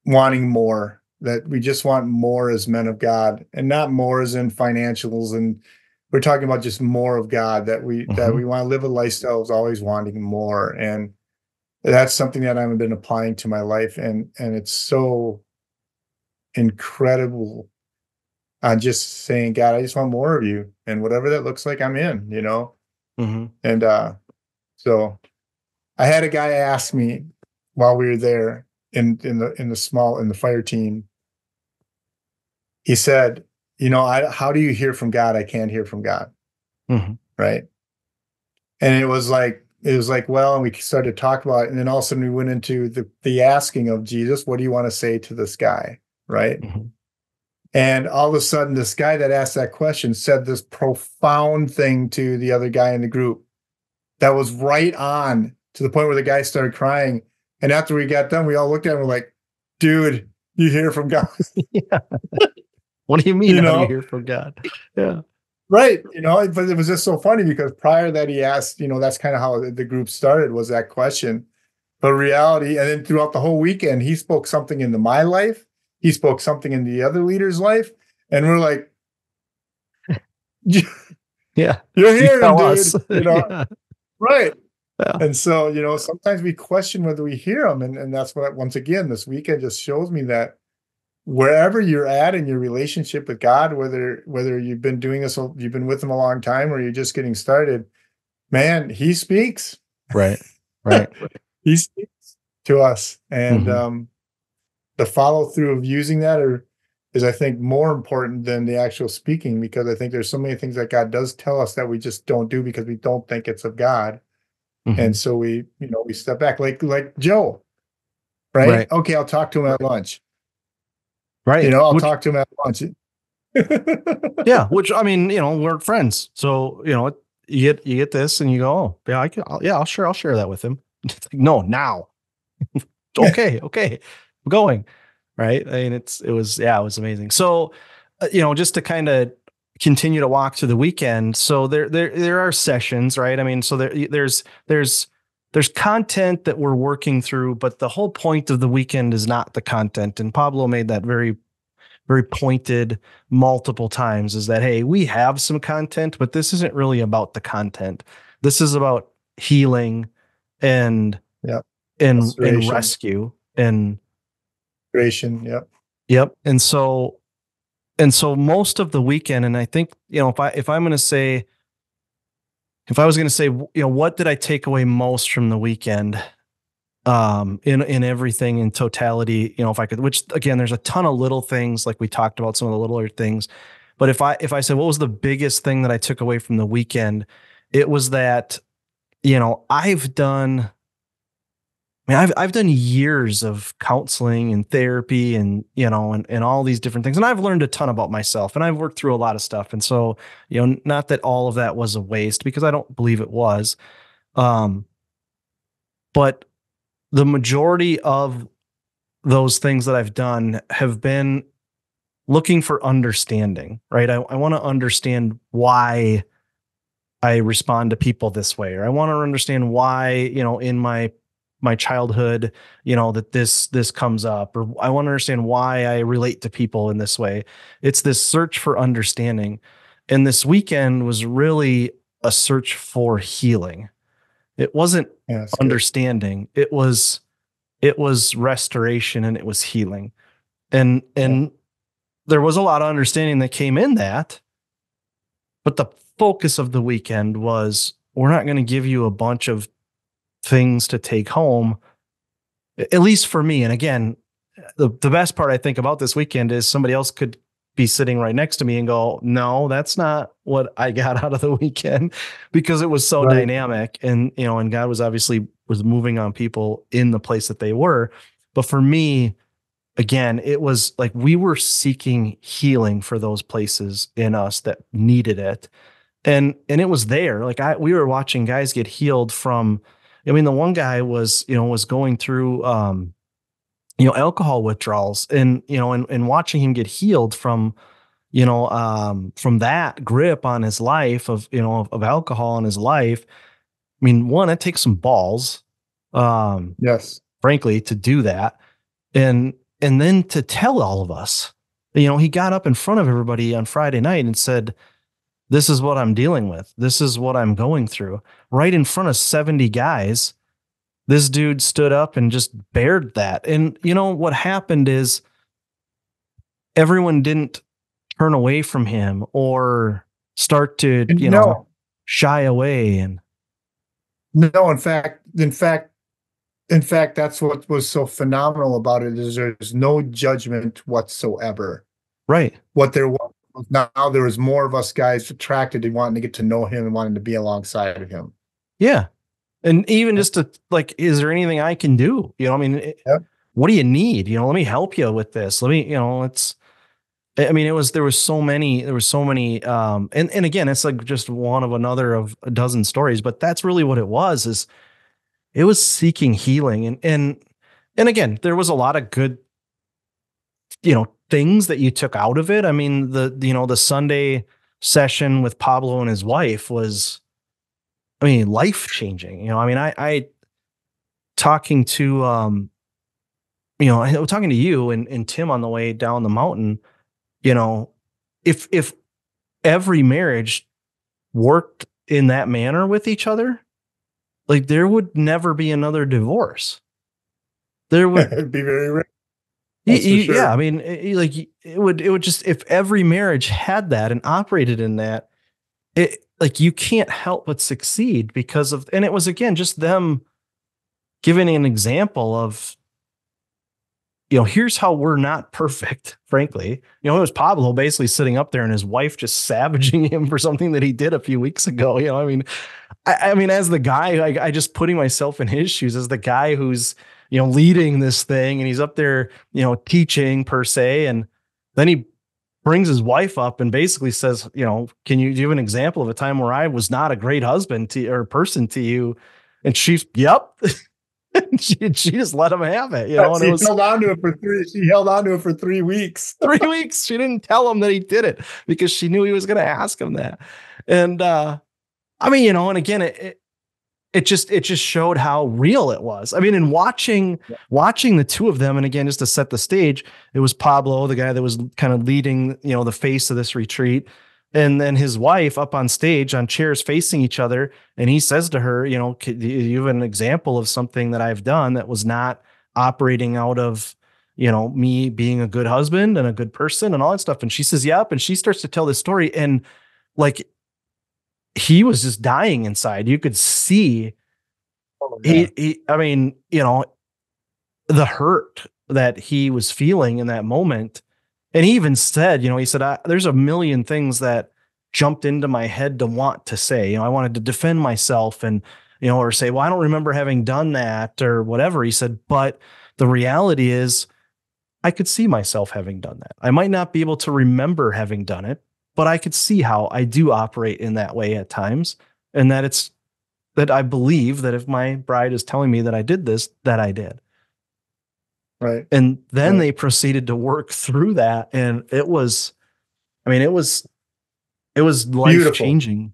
wanting more. That we just want more as men of God, and not more as in financials and we're talking about just more of God that we mm-hmm. that we want to live a lifestyle of always wanting more and that's something that I've been applying to my life and and it's so incredible on just saying God I just want more of you and whatever that looks like I'm in you know mm-hmm. and uh so I had a guy ask me while we were there in in the in the small in the fire team he said you know, I, how do you hear from God? I can't hear from God. Mm-hmm. Right. And it was like, it was like, well, and we started to talk about it. And then all of a sudden we went into the, the asking of Jesus, what do you want to say to this guy? Right. Mm-hmm. And all of a sudden, this guy that asked that question said this profound thing to the other guy in the group that was right on to the point where the guy started crying. And after we got done, we all looked at him and were like, dude, you hear from God. yeah. What do you mean? You know? You hear from God? Yeah. Right. You know, but it was just so funny because prior that he asked, you know, that's kind of how the group started was that question. But reality, and then throughout the whole weekend, he spoke something into my life. He spoke something in the other leader's life. And we're like, Yeah. You're here, you dude. You know, yeah. right. Yeah. And so, you know, sometimes we question whether we hear them. And, and that's what once again, this weekend just shows me that wherever you're at in your relationship with God, whether whether you've been doing this, you've been with Him a long time, or you're just getting started, man, He speaks. Right. Right. he speaks to us, and mm-hmm. um, the follow through of using that, or is I think more important than the actual speaking because I think there's so many things that God does tell us that we just don't do because we don't think it's of God. Mhm. And so we, you know, we step back like like Joe. Right? Right. Okay, I'll talk to him at lunch. right. You know, I'll Which- talk to him at lunch. yeah, which I mean, you know, we're friends, so you know, you get you get this, and you go, oh, yeah, I can, I'll, yeah, I'll sure, I'll share that with him. No, now. okay, okay, going. Right. I mean, it's it was yeah, it was amazing. So, uh, you know, just to kind of continue to walk through the weekend. So there there there are sessions, right? I mean, so there there's there's there's content that we're working through, but the whole point of the weekend is not the content. And Pablo made that very very pointed multiple times is that hey we have some content but this isn't really about the content this is about healing and yeah and, and rescue and Creation. Yep. yep and so and so most of the weekend and i think you know if i if i'm going to say if i was going to say you know what did i take away most from the weekend um in in everything in totality you know if i could which again there's a ton of little things like we talked about some of the littler things but if i if i said what was the biggest thing that i took away from the weekend it was that you know i've done I mean, I've I've done years of counseling and therapy and you know and, and all these different things. And I've learned a ton about myself and I've worked through a lot of stuff. And so, you know, not that all of that was a waste because I don't believe it was. Um, but the majority of those things that I've done have been looking for understanding, right? I, I want to understand why I respond to people this way, or I want to understand why, you know, in my my childhood, you know, that this this comes up, or I want to understand why I relate to people in this way. It's this search for understanding. And this weekend was really a search for healing. It wasn't Yeah. that's good. understanding it was it was restoration and it was healing and and there was a lot of understanding that came in that but the focus of the weekend was we're not going to give you a bunch of things to take home at least for me. And again the, the best part i think about this weekend is somebody else could be sitting right next to me and go no that's not what i got out of the weekend because it was so Right. dynamic and you know and god was obviously was moving on people in the place that they were. But for me again it was like we were seeking healing for those places in us that needed it. And and it was there. Like i we were watching guys get healed from i mean the one guy was you know was going through um you know alcohol withdrawals and you know and, and watching him get healed from you know um from that grip on his life of you know of, of alcohol in his life i mean one it takes some balls um Yes. frankly to do that and and then to tell all of us you know he got up in front of everybody on friday night and said this is what i'm dealing with this is what i'm going through right in front of 70 guys this dude stood up and just bared that and you know what happened is everyone didn't turn away from him or start to you no, know shy away and no. In fact, in fact, in fact, that's what was so phenomenal about it is there's no judgment whatsoever. right What there was now, there was more of us guys attracted to wanting to get to know him and wanting to be alongside of him. Yeah. And even just to like, is there anything I can do? You know, I mean, it- Yep. what do you need? You know, let me help you with this. Let me, you know, it's, I I mean, it was, there was so many, there was so many, um, and, and again, it's like just one of another of a dozen stories, but that's really what it was, is it was seeking healing. And, and, and again, there was a lot of good, you know, things that you took out of it. I mean, the, you know, the Sunday session with Pablo and his wife was, I mean, life changing. You know, I mean, I, I talking to, um, you know, I was talking to you and, and Tim on the way down the mountain. You know, if if every marriage worked in that manner with each other, like there would never be another divorce. There would be very rare. Y- That's for y- sure. Yeah, I mean, it, it- like it would it would just if every marriage had that and operated in that, it like you can't help but succeed because of and it was again just them giving an example of you know, here's how we're not perfect, frankly. You know, it was Pablo basically sitting up there and his wife just savaging him for something that he did a few weeks ago. You know, I mean, I, I mean, as the guy, I, I just putting myself in his shoes as the guy who's, you know, leading this thing and he's up there, you know, teaching per se. And then he brings his wife up and basically says, you know, can you give an example of a time where I was not a great husband to or person to you? And she's, yep. she, she just let him have it, you know. And she it was, held on to it for three. She held on to it for three weeks. three weeks. She didn't tell him that he did it because she knew he was going to ask him that. And uh, I mean, you know, and again, it, it it just it just showed how real it was. I mean, in watching yeah. watching the two of them, and again, just to set the stage, it was Pablo, the guy that was kind of leading, you know, the face of this retreat, and then his wife up on stage on chairs facing each other, and he says to her, you know, you have an example of something that I've done that was not operating out of you know me being a good husband and a good person and all that stuff and she says yep and she starts to tell this story and like he was just dying inside. You could see oh, he, he, I mean, you know, the hurt that he was feeling in that moment. And he even said, you know, he said, there's a million things that jumped into my head to want to say. You know, I wanted to defend myself and, you know, or say, well, I don't remember having done that or whatever. He said, but the reality is, I could see myself having done that. I might not be able to remember having done it, but I could see how I do operate in that way at times, and that it's that I believe that if my bride is telling me that I did this, that I did. Right. And then right. they proceeded to work through that. And it was, I mean, it was, it was life changing.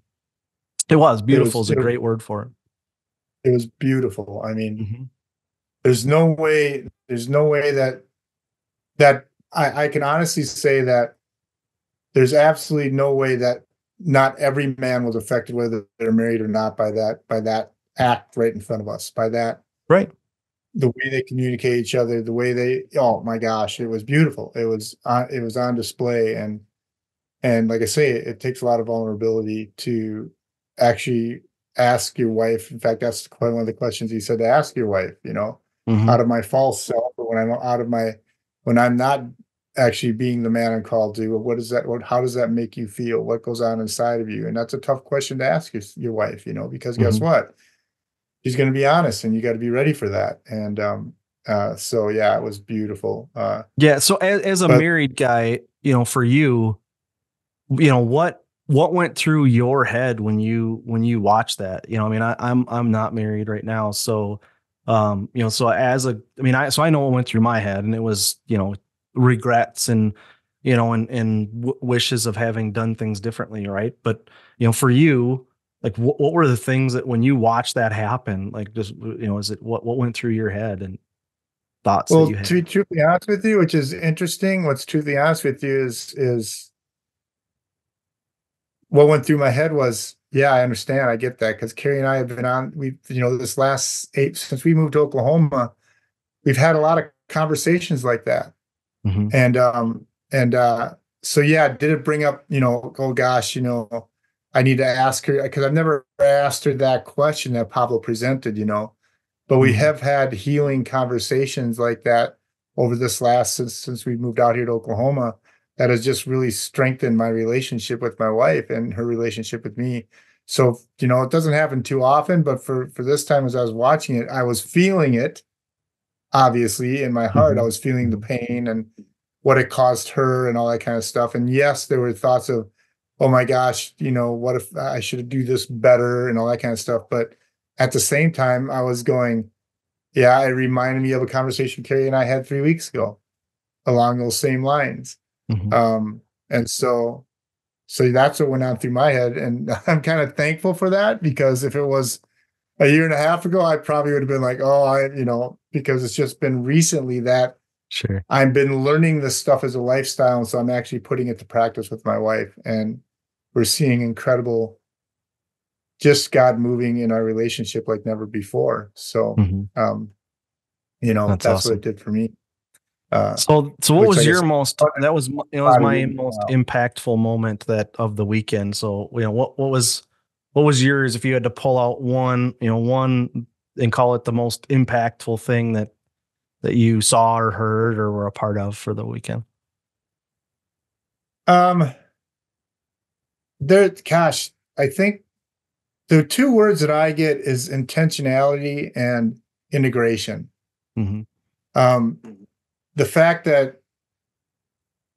It was beautiful it was, is a great word for it. It was beautiful. I mean, mm-hmm. there's no way, there's no way that, that I, I can honestly say that there's absolutely no way that not every man was affected whether they're married or not by that by that act right in front of us by that right. the way they communicate each other the way they oh my gosh it was beautiful. It was on it was on display and and like i say it, it takes a lot of vulnerability to actually ask your wife. In fact that's quite one of the questions he said to ask your wife you know mm-hmm. out of my false self or when i'm out of my when i'm not actually being the man I'm called to. What is that? What how does that make you feel? What goes on inside of you? And that's a tough question to ask your, your wife, you know, because guess mm-hmm. what? She's going to be honest, and you got to be ready for that. And um, uh, so yeah, it was beautiful. Uh, yeah. So as, as a but, married guy, you know, for you, you know what what went through your head when you when you watched that? You know, I mean, I, I'm I'm not married right now, so um, you know, so as a, I mean, I so I know what went through my head, and it was, you know, regrets and you know and and w- wishes of having done things differently right? But you know for you like wh- what were the things that when you watched that happen like just you know is it what what went through your head and thoughts well to be truthfully honest with you which is interesting what's truthfully honest with you is is what went through my head was yeah i understand. I get that because carrie and i have been on we you know this last eight since we moved to oklahoma we've had a lot of conversations like that Mm-hmm. And um and uh so yeah, did it bring up, you know, oh gosh, you know, I need to ask her because I've never asked her that question that Pablo presented, you know. But we mm-hmm. have had healing conversations like that over this last since since we moved out here to Oklahoma that has just really strengthened my relationship with my wife and her relationship with me. So, you know, it doesn't happen too often, but for for this time as I was watching it, I was feeling it obviously in my heart mm-hmm. i was feeling the pain and what it caused her and all that kind of stuff. And yes there were thoughts of oh my gosh you know what if i should do this better? and all that kind of stuff. But at the same time i was going yeah it reminded me of a conversation carrie and i had three weeks ago along those same lines. Mm-hmm. um and so so that's what went on through my head. And i'm kind of thankful for that because if it was a year and a half ago, I probably would have been like, oh, I, you know, because it's just been recently that sure I've been learning this stuff as a lifestyle. And so I'm actually putting it to practice with my wife. And we're seeing incredible just God moving in our relationship like never before. So mm-hmm. um, you know, that's, that's awesome. what it did for me. Uh, so, so what was your most? That was it was my most impactful moment that of the weekend. So, you know, what what was what was yours if you had to pull out one, you know, one and call it the most impactful thing that that you saw or heard or were a part of for the weekend? Um, there, gosh, I think the two words that I get is intentionality and integration. Mm-hmm. Um, the fact that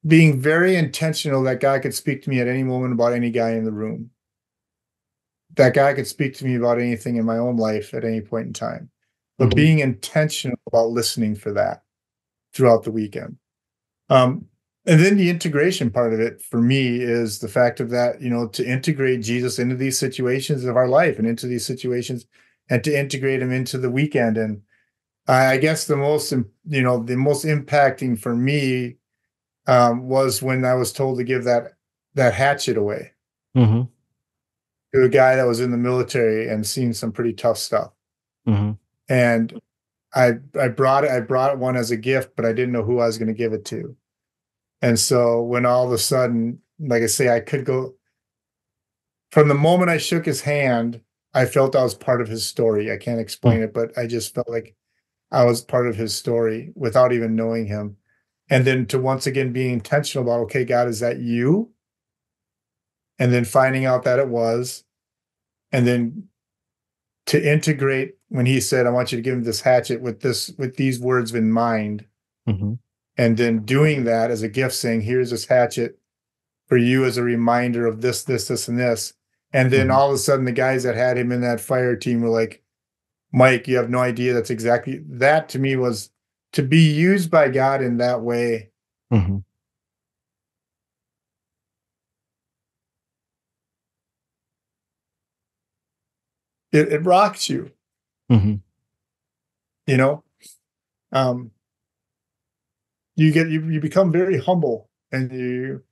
being very intentional that guy could speak to me at any moment about any guy in the room. That guy could speak to me about anything in my own life at any point in time. But Mhm. being intentional about listening for that throughout the weekend. Um, and then the integration part of it for me is the fact of that, you know, to integrate Jesus into these situations of our life and into these situations and to integrate him into the weekend. And I I guess the most, you know, the most impacting for me um, was when I was told to give that that hatchet away Mm-hmm. To a guy that was in the military and seen some pretty tough stuff. Mm-hmm. And I I brought it I brought one as a gift, but I didn't know who I was going to give it to. And so when all of a sudden, like I say, I could go from the moment I shook his hand, I felt I was part of his story. I can't explain it, but I just felt like I was part of his story without even knowing him. And then to once again being intentional about, okay, God, is that you? And then finding out that it was, and then to integrate when he said, I want you to give him this hatchet with this, with these words in mind. Mm-hmm. And then doing that as a gift, saying, here's this hatchet for you as a reminder of this, this, this, and this. And then Mhm. all of a sudden, the guys that had him in that fire team were like, Mike, you have no idea. That's exactly that to me was to be used by God in that way. Mm-hmm. It, it rocks you, Mm-hmm. you know. Um, you get you you become very humble, and you.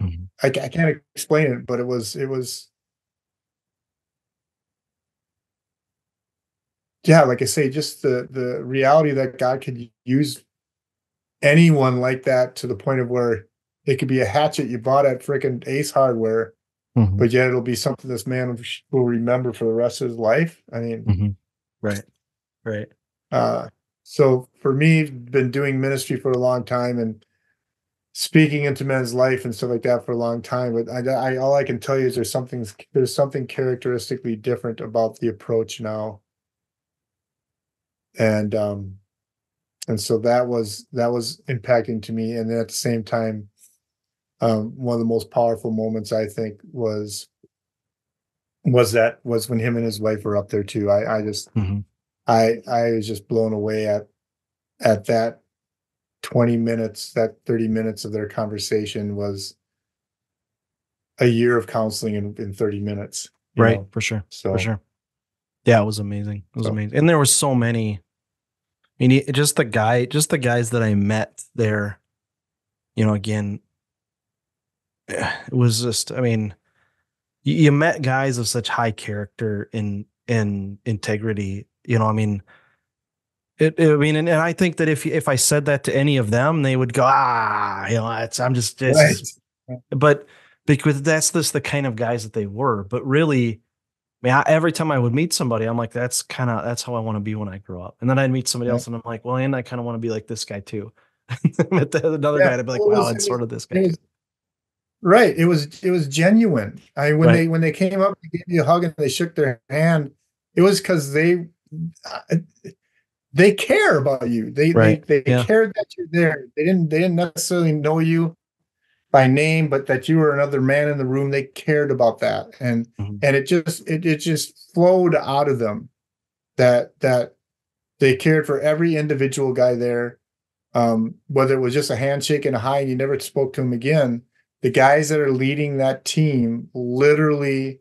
Mhm. I, I can't explain it, but it was it was. Yeah, like I say, just the the reality that God could use anyone like that to the point of where it could be a hatchet you bought at freaking Ace Hardware, Mm-hmm. but yet it'll be something this man will remember for the rest of his life. I mean, Mm-hmm. Right. Right. uh, so for me, been doing ministry for a long time and speaking into men's life and stuff like that for a long time. But I, I all I can tell you is there's something there's something characteristically different about the approach now. And um, and so that was that was impacting to me. And then at the same time, um, one of the most powerful moments I think was was that was when him and his wife were up there too. I I just Mm-hmm. I I was just blown away at at that 20 minutes, that 30 minutes of their conversation was a year of counseling in, in 30 minutes. Right. know? For sure. So For sure. Yeah, it was amazing. It was So- amazing. And there were so many. I mean, just the guy, just the guys that I met there, you know, again, it was just, I mean, you, you met guys of such high character and and integrity. You know, I mean, it, I mean, and, and I think that if if I said that to any of them, they would go, ah, you know, it's, I'm just, it's, Right. but because that's just the kind of guys that they were. But really, I mean, I, every time I would meet somebody, I'm like, that's kind of that's how I want to be when I grow up. And then I'd meet somebody else, and I'm like, well, and I kind of want to be like this guy too. Met the- another Yeah, guy, I'd be like, well, wow, it's sort of this guy. it was, right. It was it was genuine. I when Right. they when they came up to give you a hug and they shook their hand, it was because they they care about you. They Right, they, they yeah. cared that you're there. They didn't they didn't necessarily know you by name, but that you were another man in the room. They cared about that. And Mhm. and it just it, it just flowed out of them that that they cared for every individual guy there um, whether it was just a handshake and a hi and you never spoke to him again the guys that are leading that team literally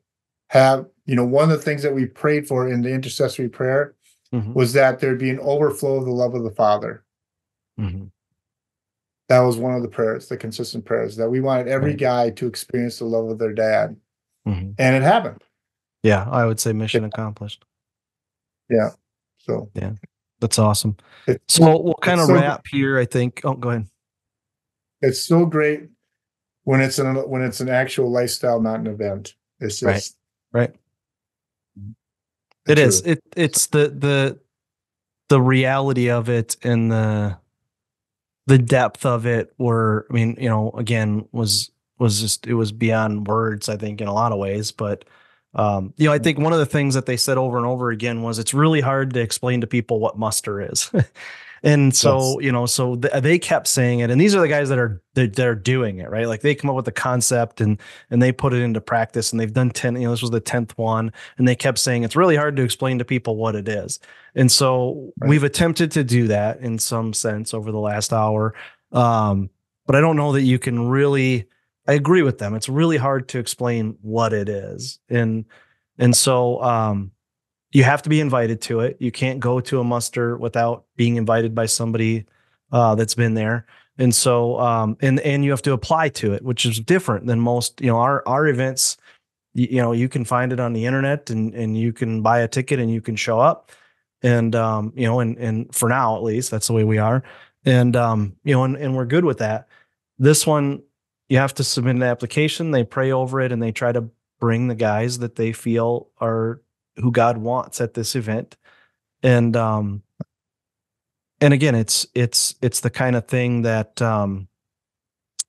have you know one of the things that we prayed for in the intercessory prayer Mhm, was that there'd be an overflow of the love of the father mhm. that was one of the prayers the consistent prayers that we wanted every Right. guy to experience the love of their dad Mhm. and it happened Yeah, I would say mission accomplished. Yeah. So yeah, That's awesome. it's So we'll, we'll kind of so- wrap here. I think. Oh, go ahead. it's so great when it's an when it's an actual lifestyle not an event it's Right. just Right. It is. It it's the the the reality of it and the the depth of it were i mean you know again was was just it was beyond words i think in a lot of ways but um, you know i think one of the things that they said over and over again was it's really hard to explain to people what muster is and so yes. you know so th- they kept saying it and these are the guys that are that they're doing it right like they come up with the concept and and they put it into practice and they've done 10 you know this was the 10th one and they kept saying it's really hard to explain to people what it is and so right. we've attempted to do that in some sense over the last hour um but i don't know that you can really i agree with them it's really hard to explain what it is and and so um you have to be invited to it. You can't go to a muster without being invited by somebody uh, that's been there. And so, um, and and you have to apply to it, which is different than most. You know, our our events. You, you know, you can find it on the internet, and and you can buy a ticket, and you can show up. And um, you know, and and for now at least, that's the way we are. And um, you know, and and we're good with that. This one, you have to submit an application. They pray over it, and they try to bring the guys that they feel are who God wants at this event. And um and again it's it's it's the kind of thing that um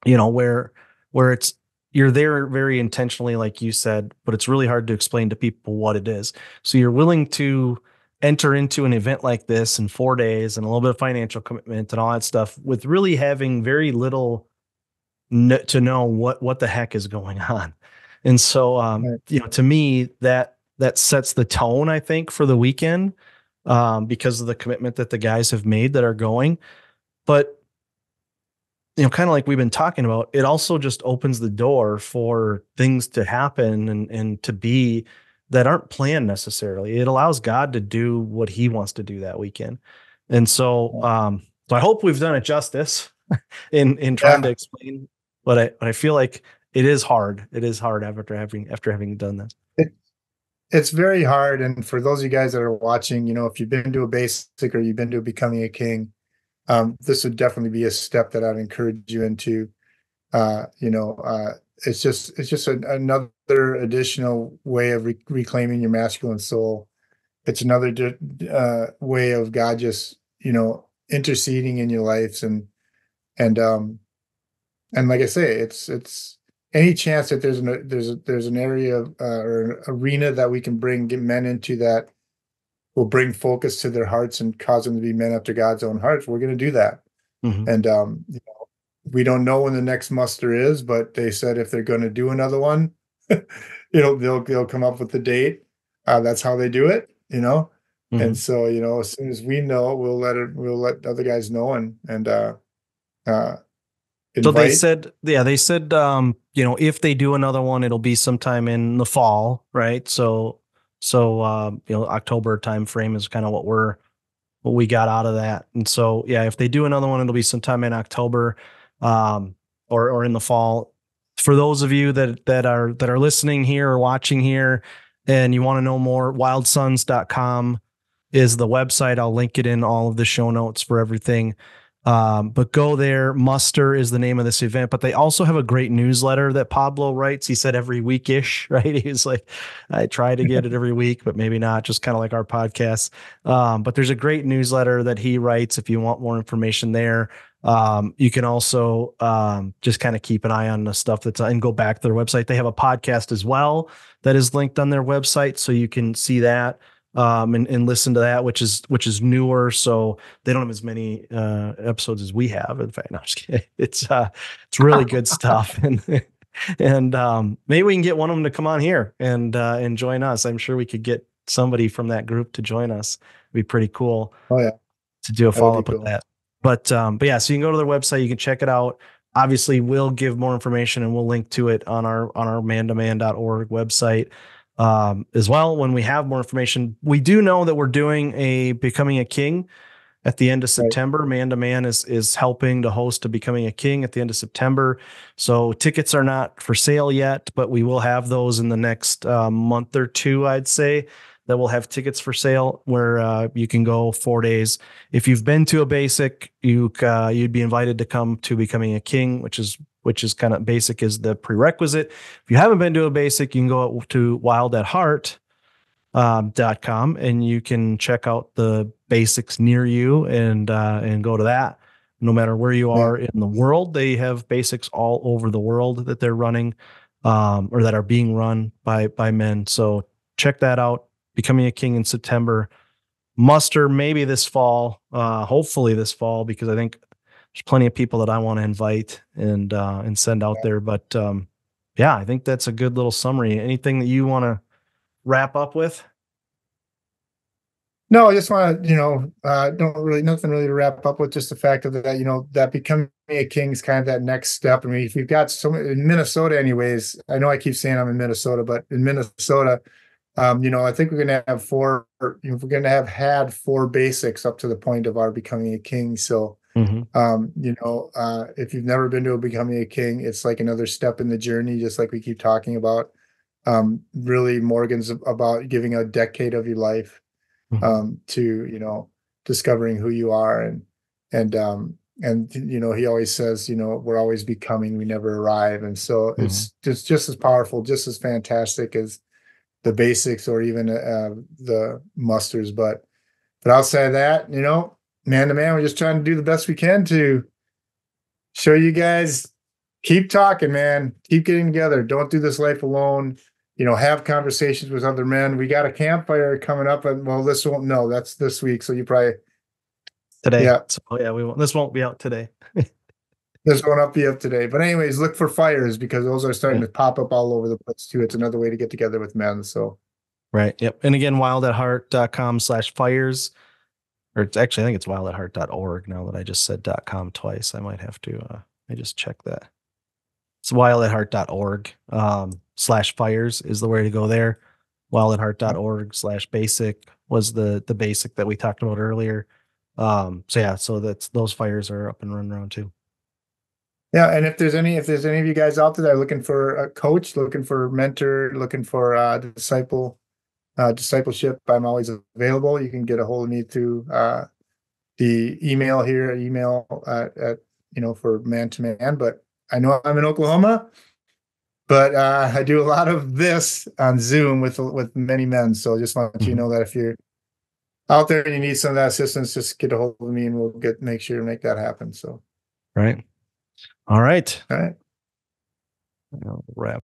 you know where where it's you're there very intentionally like you said but it's really hard to explain to people what it is. So you're willing to enter into an event like this in 4 days and a little bit of financial commitment and all that stuff with really having very little to know what what the heck is going on. And so um you know to me that that sets the tone, I think, for the weekend um, because of the commitment that the guys have made that are going. But you know, kind of like we've been talking about, it also just opens the door for things to happen and and to be that aren't planned necessarily. It allows God to do what He wants to do that weekend, and so um, so I hope we've done it justice in in trying yeah. to explain. But I but I feel like it is hard. It is hard after having after having done this. It, it's very hard. And for those of you guys that are watching, you know, if you've been to a basic or you've been to becoming a king, um, this would definitely be a step that I'd encourage you into. Uh, you know, uh, it's just it's just another additional way of re- reclaiming your masculine soul. It's another uh, way of God just you know interceding in your lives and and um and like I say, it's it's any chance that there's an there's a, there's an area uh, or an arena that we can bring get men into that will bring focus to their hearts and cause them to be men after God's own hearts, we're going to do that. Mm-hmm. And um, you know, we don't know when the next muster is, but they said if they're going to do another one, you know, they'll they'll come up with the date. Uh, that's how they do it, you know. Mm-hmm. And so, you know, as soon as we know, we'll let it. We'll let other guys know, and and uh, uh, Invite. So they said, yeah, they said, um, you know, if they do another one, it'll be sometime in the fall, right? So, so uh, you know, October time frame is kind of what we're what we got out of that. And so, yeah, if they do another one, it'll be sometime in October, um, or or in the fall. For those of you that that are that are listening here or watching here, and you want to know more, wildsons.com is the website. I'll link it in all of the show notes for everything. Um, but go there. Muster is the name of this event. But they also have a great newsletter that Pablo writes. He said every weekish, right? He's like, I try to get it every week, but maybe not, just kind of like our podcast. Um, but there's a great newsletter that he writes if you want more information there. Um, you can also um, just kind of keep an eye on the stuff that's and go back to their website. They have a podcast as well that is linked on their website, so you can see that um, and, and listen to that, which is which is newer. So they don't have as many uh, episodes as we have. In fact, no, just kidding. It's uh, it's really good stuff, and and um, maybe we can get one of them to come on here and uh, and join us. I'm sure we could get somebody from that group to join us. It'd be pretty cool. Oh yeah, to do a follow up cool. with that. But um, but yeah, so you can go to their website. You can check it out. Obviously, we'll give more information and we'll link to it on our on our man2man.org website um, as well when we have more information. We do know that we're doing a Becoming a King at the end of September. Right. Man to Man is is helping to host a Becoming a King at the end of September. So tickets are not for sale yet, but we will have those in the next uh, month or two, I'd say. That will have tickets for sale where uh, you can go four days. If you've been to a basic, you uh, you'd be invited to come to Becoming a King, which is which is kind of basic is the prerequisite. If you haven't been to a basic, you can go to wild at heart um, dot com and you can check out the basics near you and uh, and go to that. No matter where you are in the world, they have basics all over the world that they're running um, or that are being run by by men. So check that out. Becoming a King in September. Muster maybe this fall, uh, hopefully this fall, because I think there's plenty of people that I want to invite and uh, and send out there. But um, yeah, I think that's a good little summary. Anything that you want to wrap up with? No, I just want to, you know, uh, don't really nothing really to wrap up with. Just the fact of that, you know, that becoming a king is kind of that next step. I mean, if you've got so many in Minnesota, anyways, I know I keep saying I'm in Minnesota, but in Minnesota, um, you know, I think we're going to have four. You know, we're going to have had four basics up to the point of our becoming a king. So, mm-hmm. um, you know, uh, if you've never been to a becoming a king, it's like another step in the journey, just like we keep talking about. Um, really, Morgan's about giving a decade of your life mm-hmm. um, to you know discovering who you are and and um, and you know he always says you know we're always becoming we never arrive and so mm-hmm. it's just just as powerful just as fantastic as the basics or even uh, the musters but but outside of that you know man to man we're just trying to do the best we can to show you guys keep talking man keep getting together don't do this life alone you know, have conversations with other men. We got a campfire coming up, and well, this won't. No, that's this week, so you probably today. Yeah. So yeah, we won't. This won't be out today. this won't be up today. But anyways, look for fires because those are starting yeah. to pop up all over the place too. It's another way to get together with men. So. Right. Yep. And again, wild at heart.com slash fires. Or it's actually, I think it's wild at heart.org now that I just said .com twice. I might have to, uh, I just check that. It's wild at heart.org. Um, slash fires is the way to go there. Wildheart.org slash basic was the the basic that we talked about earlier. Um, so yeah, so that's those fires are up and running around too. Yeah, and if there's any if there's any of you guys out there that are looking for a coach, looking for a mentor, looking for a disciple, uh, discipleship, I'm always available. You can get a hold of me through uh, the email here, email at, at you know for man to man. But I know I'm in Oklahoma, but uh, I do a lot of this on Zoom with with many men. So I just want mm-hmm. you to know that if you're out there and you need some of that assistance, just get a hold of me and we'll get make sure to make that happen. So, right. All right. All right. I'll wrap